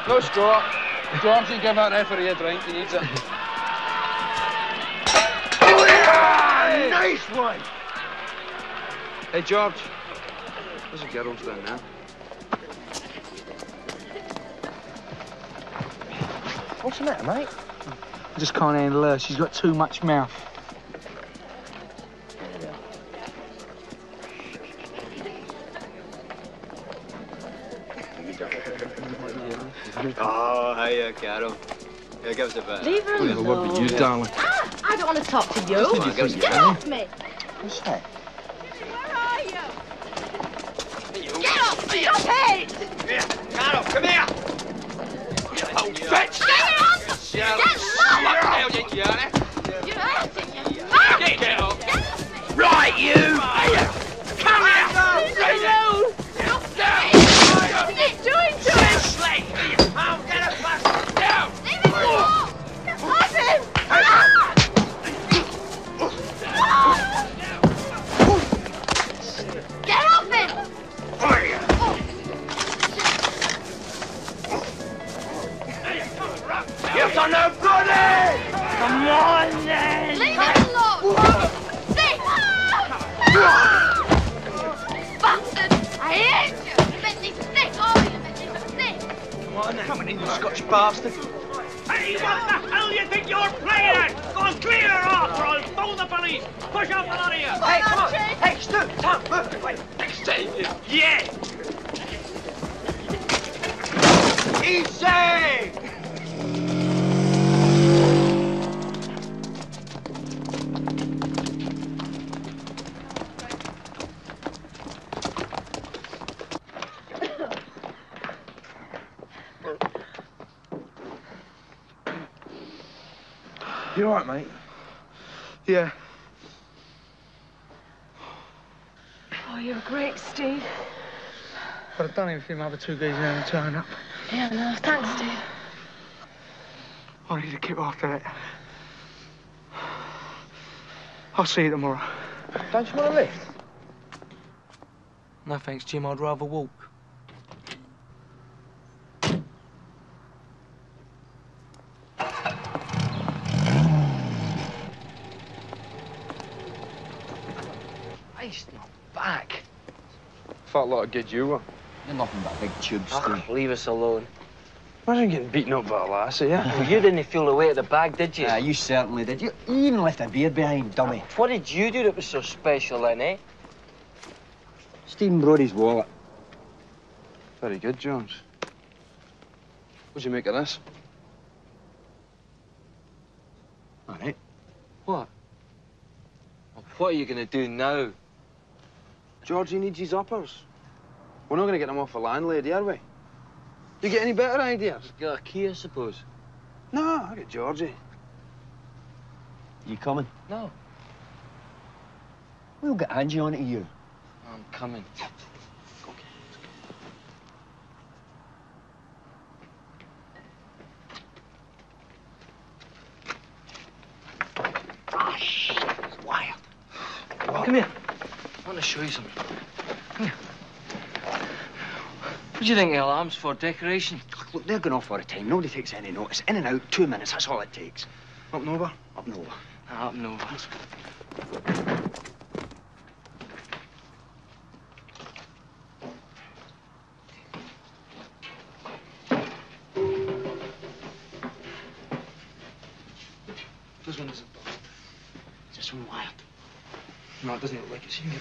No straw. George, you give that referee a drink. He needs it. Nice one! Hey, George. There's a girl's down there. What's the matter, mate? I just can't handle her. She's got too much mouth. Oh, hiya, Carol. Here, give us a bit. Leave her Whatever word with you, darling. Ah, I don't want to talk to you. Come on, give us a Get off me! What's that? Get off! Stop it! Carol, come here! Oh, fetch! Get off! Get low! hell did you, Annie? You're But I don't even think my other two guys are going to turn up. Yeah, no, thanks, Steve. I need to keep after it. I'll see you tomorrow. Don't you want a lift? No thanks, Jim. I'd rather walk. He's not back. Felt like a good you were. You're nothing but a big tube, Ah, Steve. leave us alone. Imagine getting beaten up by a lassie, yeah? Well, (laughs) you didn't feel the weight of the bag, did you? Yeah, you certainly did. You you even left a beard behind, dummy. What did you do that was so special then, eh? Stephen Brody's wallet. Very good, Jones. What'd you make of this? All right. What? Well, what are you going to do now? Georgie needs his uppers. We're not going to get them off a landlady, are we? You get any better ideas? Got a key, I suppose. No, I get Georgie. You coming? No, We'll get Angie on to you. I'm coming. Ah, shit. It's wild. Come here. I want to show you something. Come here. What do you think the alarm's for? Decoration? Look, they're going off for a time. Nobody takes any notice. In and out, two minutes. That's all it takes. Up and over? Up and over. Up and over. This one isn't bad. This one wild. No, it doesn't look like it's here.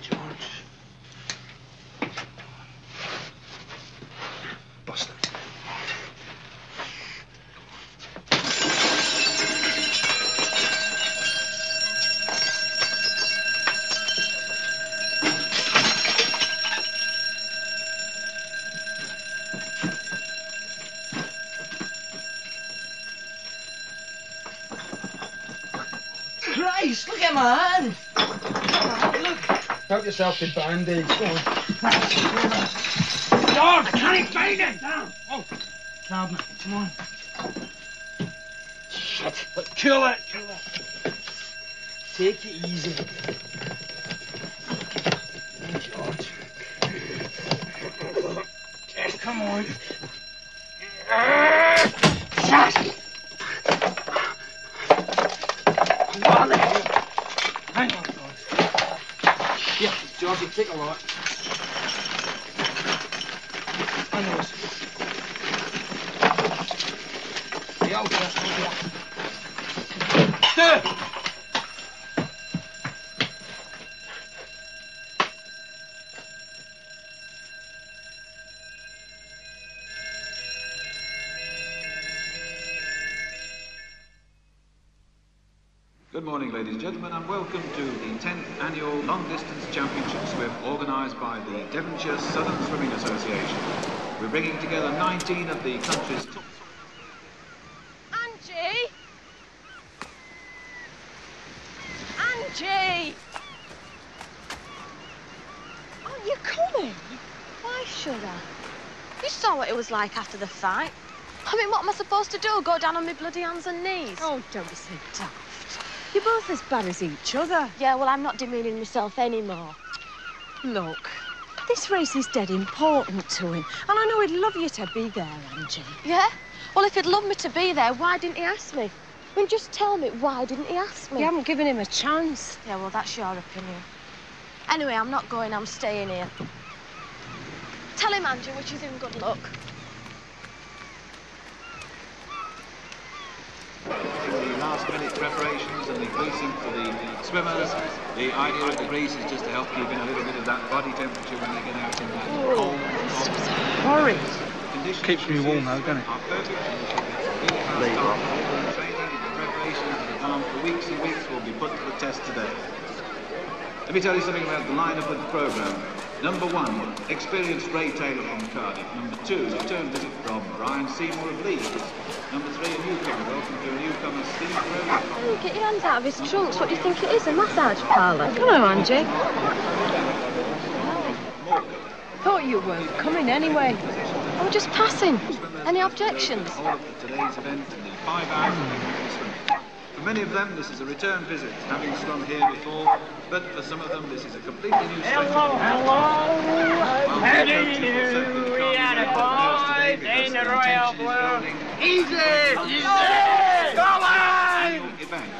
George. Bust it. Christ, look at my hand. Help yourself to band-aids. Go can he find it? Down. Oh, Carbon, come on. Shit. Kill it, kill it. Take it easy. Take a lot. Ladies and gentlemen, and welcome to the 10th Annual Long Distance Championship Swim organised by the Devonshire Southern Swimming Association. We're bringing together 19 of the country's top Angie! Angie! Oh, Aren't you coming? Why should I? You saw what it was like after the fight. I mean, what am I supposed to do? Go down on my bloody hands and knees? Oh, don't be so daft. You're both as bad as each other. Yeah, well, I'm not demeaning myself anymore. Look, this race is dead important to him, and I know he'd love you to be there, Angie. Yeah? Well, if he'd love me to be there, why didn't he ask me? I mean, just tell me, why didn't he ask me? You haven't given him a chance. Yeah, well, that's your opinion. Anyway, I'm not going, I'm staying here. Tell him, Angie, which is in good luck. The last minute preparations and the greasing for the swimmers. The idea of the grease is just to help keep in a little bit of that body temperature when they get out in that cold, cold Horrid. conditions. Keeps me warm though, doesn't it? Are perfect and you should get really fast start. The training and the preparations that have gone on for weeks and weeks will be put to the test today. Let me tell you something about the lineup of the programme. Number one, experienced Ray Taylor from Cardiff. Number two, return visit from Brian Seymour of Leeds. Number three, a newcomer. Welcome to a newcomer, Steve Rowan. Oh, get your hands out of his trunks. What do you think it is? A massage parlour? Come on, Angie. Thought you weren't coming anyway. I'm just passing. Any objections? All of today's event and the five hours of the swimming. For many of them, this is a return visit, having swum here before, but for some of them, this is a completely new Hello, hello. How do you do? We are the boys in the Royal Blue. Easy, easy. Go on! event.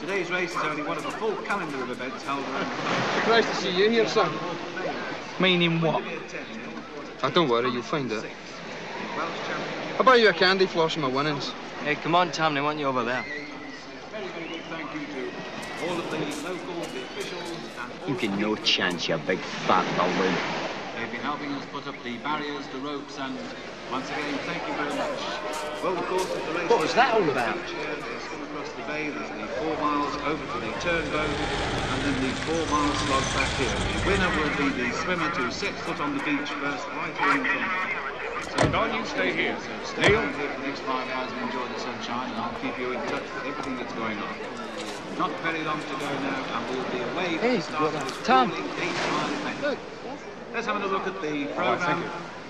Today's race is only one of a full calendar of events held around. Nice to see you here, son. Meaning what? Oh, don't worry, you'll find it. I'll buy you a candy floss for my winnings. Hey, come on, Tom, they want you over there. Very, very big thank you to all of the local, the officials, and You get no chance, you big fat balloon. They've been helping us put up the barriers, the ropes, and once again, thank you very much. Well, of course, of the race What was that all about? There's come across the bay, there's the four miles over to the turnboat, and then the four miles slog back here. The winner will be the swimmer to set foot on the beach first, right here in front. So Don, you stay here. So stay on here for the next five hours and enjoy the sunshine, and I'll keep you in touch with everything that's going on. Not very long to go now, and we'll be away from Hey, the start of this Tom. grueling eight-mile event. Look. Let's have a look at the programme.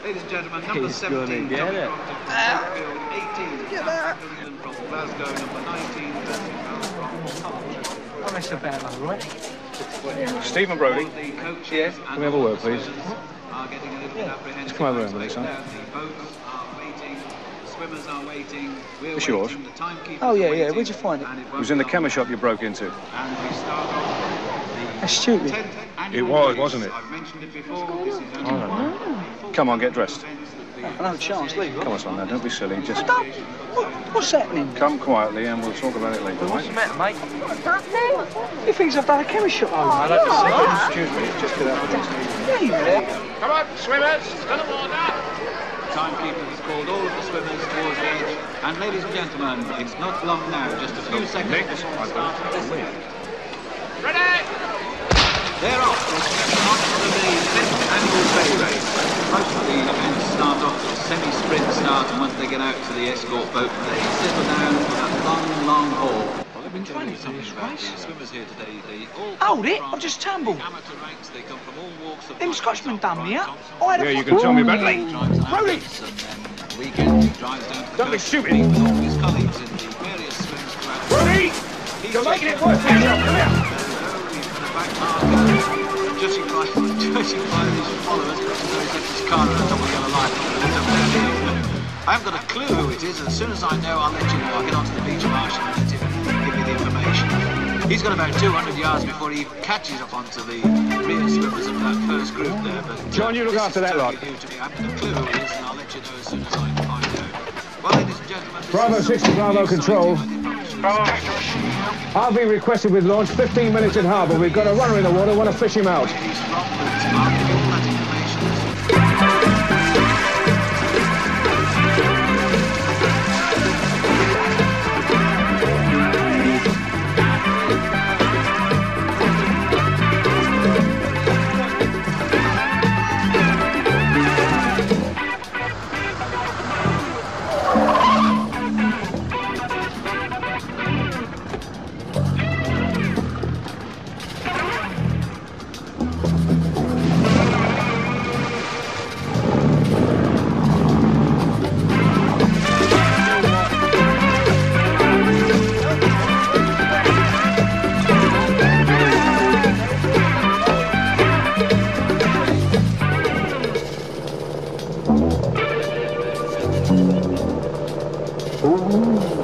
Ladies and gentlemen, number He's 17 get coming it. from ah! Sheffield, 18 South England from Glasgow, number 19 Birmingham from Oh, that's about all right. Stephen Brody. the coaches Yes. and Can we have a word, please? Are getting a little bit apprehensive. come over as here a minute, son. The boats are waiting, the swimmers are waiting, we're It's waiting, yours. the timekeepers Oh, yeah, yeah. Where'd you find it? it It was in the be chemist shop you broke into. long. And we start off That's stupid. It was, wasn't it? I've mentioned it before. This is I only don't one. Come on, get dressed. No chance, leave. Come on, son, now, don't be silly. Just I don't. What, what's happening? come quietly and we'll talk about it later, What's right? the matter, mate? What's happening? He thinks I've done a chemist shop over. I'd like to see you. Excuse me, just get out of this. Yeah, you are. Come on, swimmers, to the water. Timekeeper has called all of the swimmers towards the edge. And ladies and gentlemen, it's not long now, just a few seconds before the start of this Ready? They're off. For the 10th annual bay race. Most of the events start off with semi-sprint start, and once they get out to the escort boat, they settle down for that long, long haul. Well, they've been training something about the swimmers here today. They all Hold it, I've just tumbled. amateur ranks. They come from all walks of Them life. Scotsmen done me up. I had a Yeah, you can tell me about it later. Drives down Brody. Leeds and then weekend he drives down to Don't be stupid. to with all his colleagues in the various swims throughout the You're making it worse for yourself. Come here. Judging (laughs) by, judging by his followers, he knows his car on top of the other line. I haven't got a clue who it is. And as soon as I know, I'll let you know. I'll get onto the beach marshal He's got about 200 yards before he catches up onto the rear swimmers of that first group there. But uh, John, you look after is that lot. new to me. I haven't got a clue who it is, and I'll let you know as soon as I find out. Well, ladies and gentlemen, Bravo is 60, Bravo Control. I'll be requested with launch 15 minutes in harbour. We've got a runner in the water, want to fish him out. Uhum.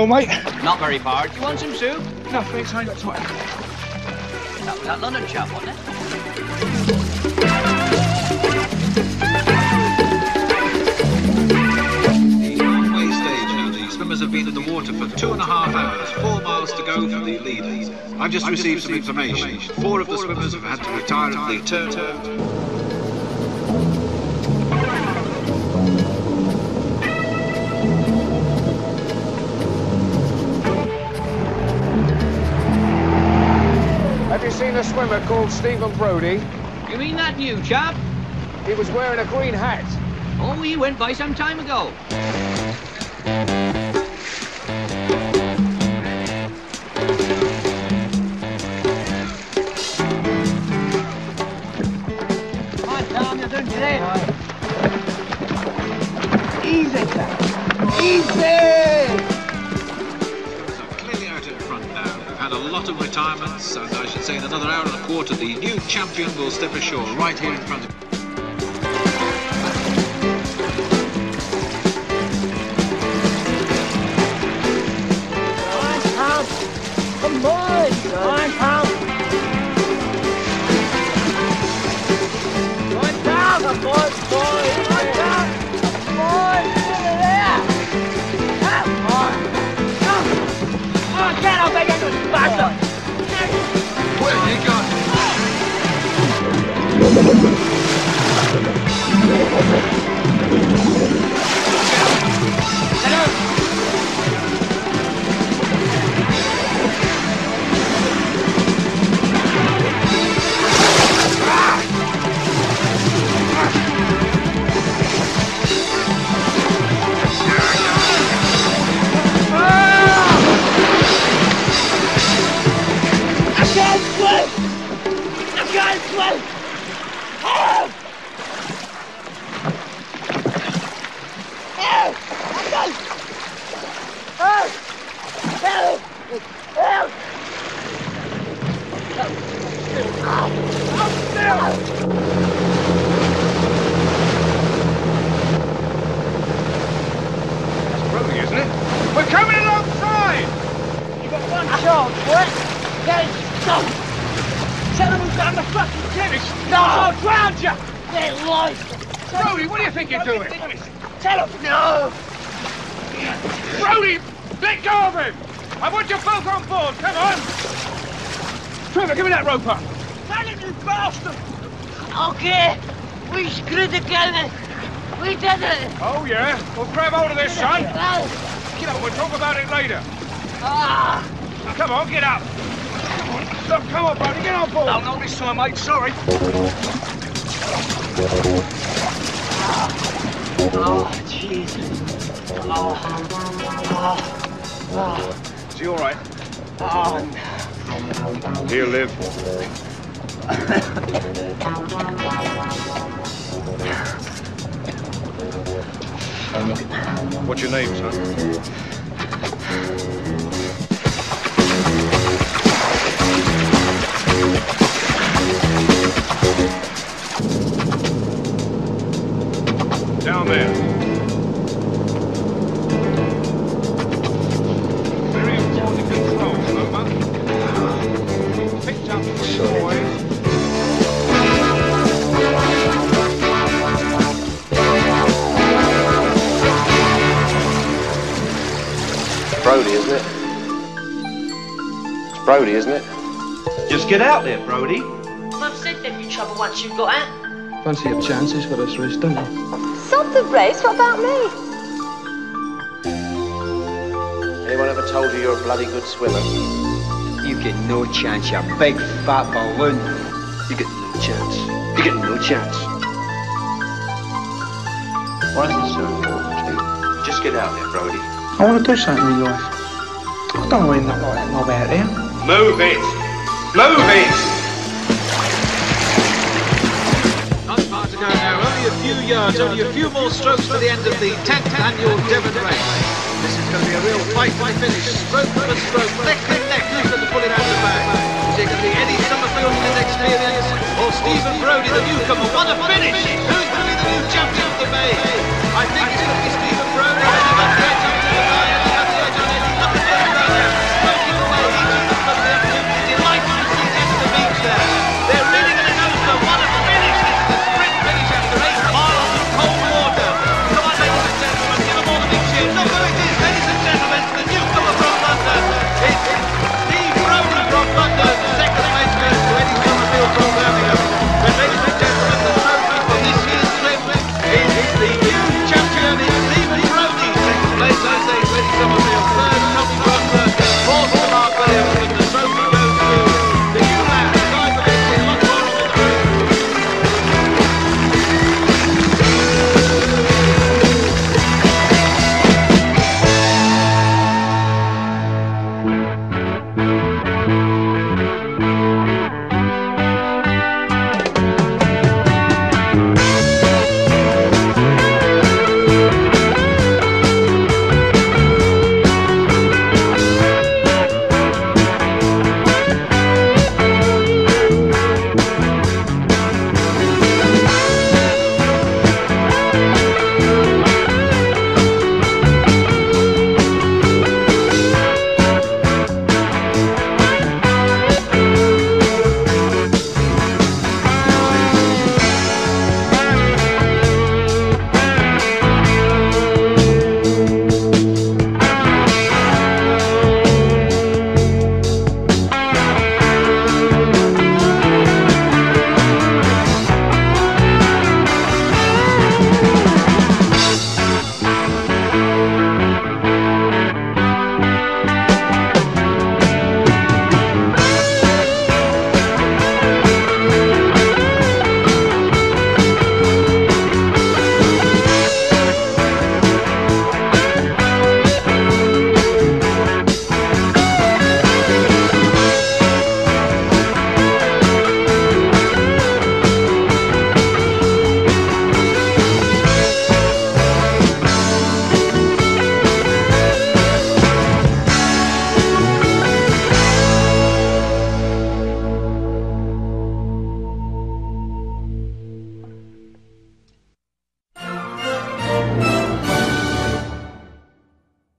go, mate? Not very far. Do you want some soup? No, thanks. I ain't to time. That was that London chap, wasn't it? The halfway stage These swimmers have been in the water for two and a half hours, four miles to go for the leaders. I've just received some information. Four of the swimmers have had to retire and turn. a swimmer called Stephen Brody. You mean that new chap? He was wearing a green hat. Oh, he went by some time ago. step ashore right here in front of See your chances for this race, don't you? Sod the race, what about me? Anyone ever told you you're a bloody good swimmer? You get no chance, you big fat balloon. You get no chance. You get no chance. Why is this so important to you? Just get out there, Brody. I want to do something with life. I don't want to end up like that. Move it! Move it! A few yards, only a few more strokes to the end of the 10th annual Devon race. This is going to be a real fight to finish, stroke for stroke, neck and neck, going to pull it out of the bag? Is it going to be Eddie Summerfield with his experience, or Stephen Brody, the newcomer? What a finish! Who's going to be the new champion of the Bay? I think it's going to be Stephen Brody.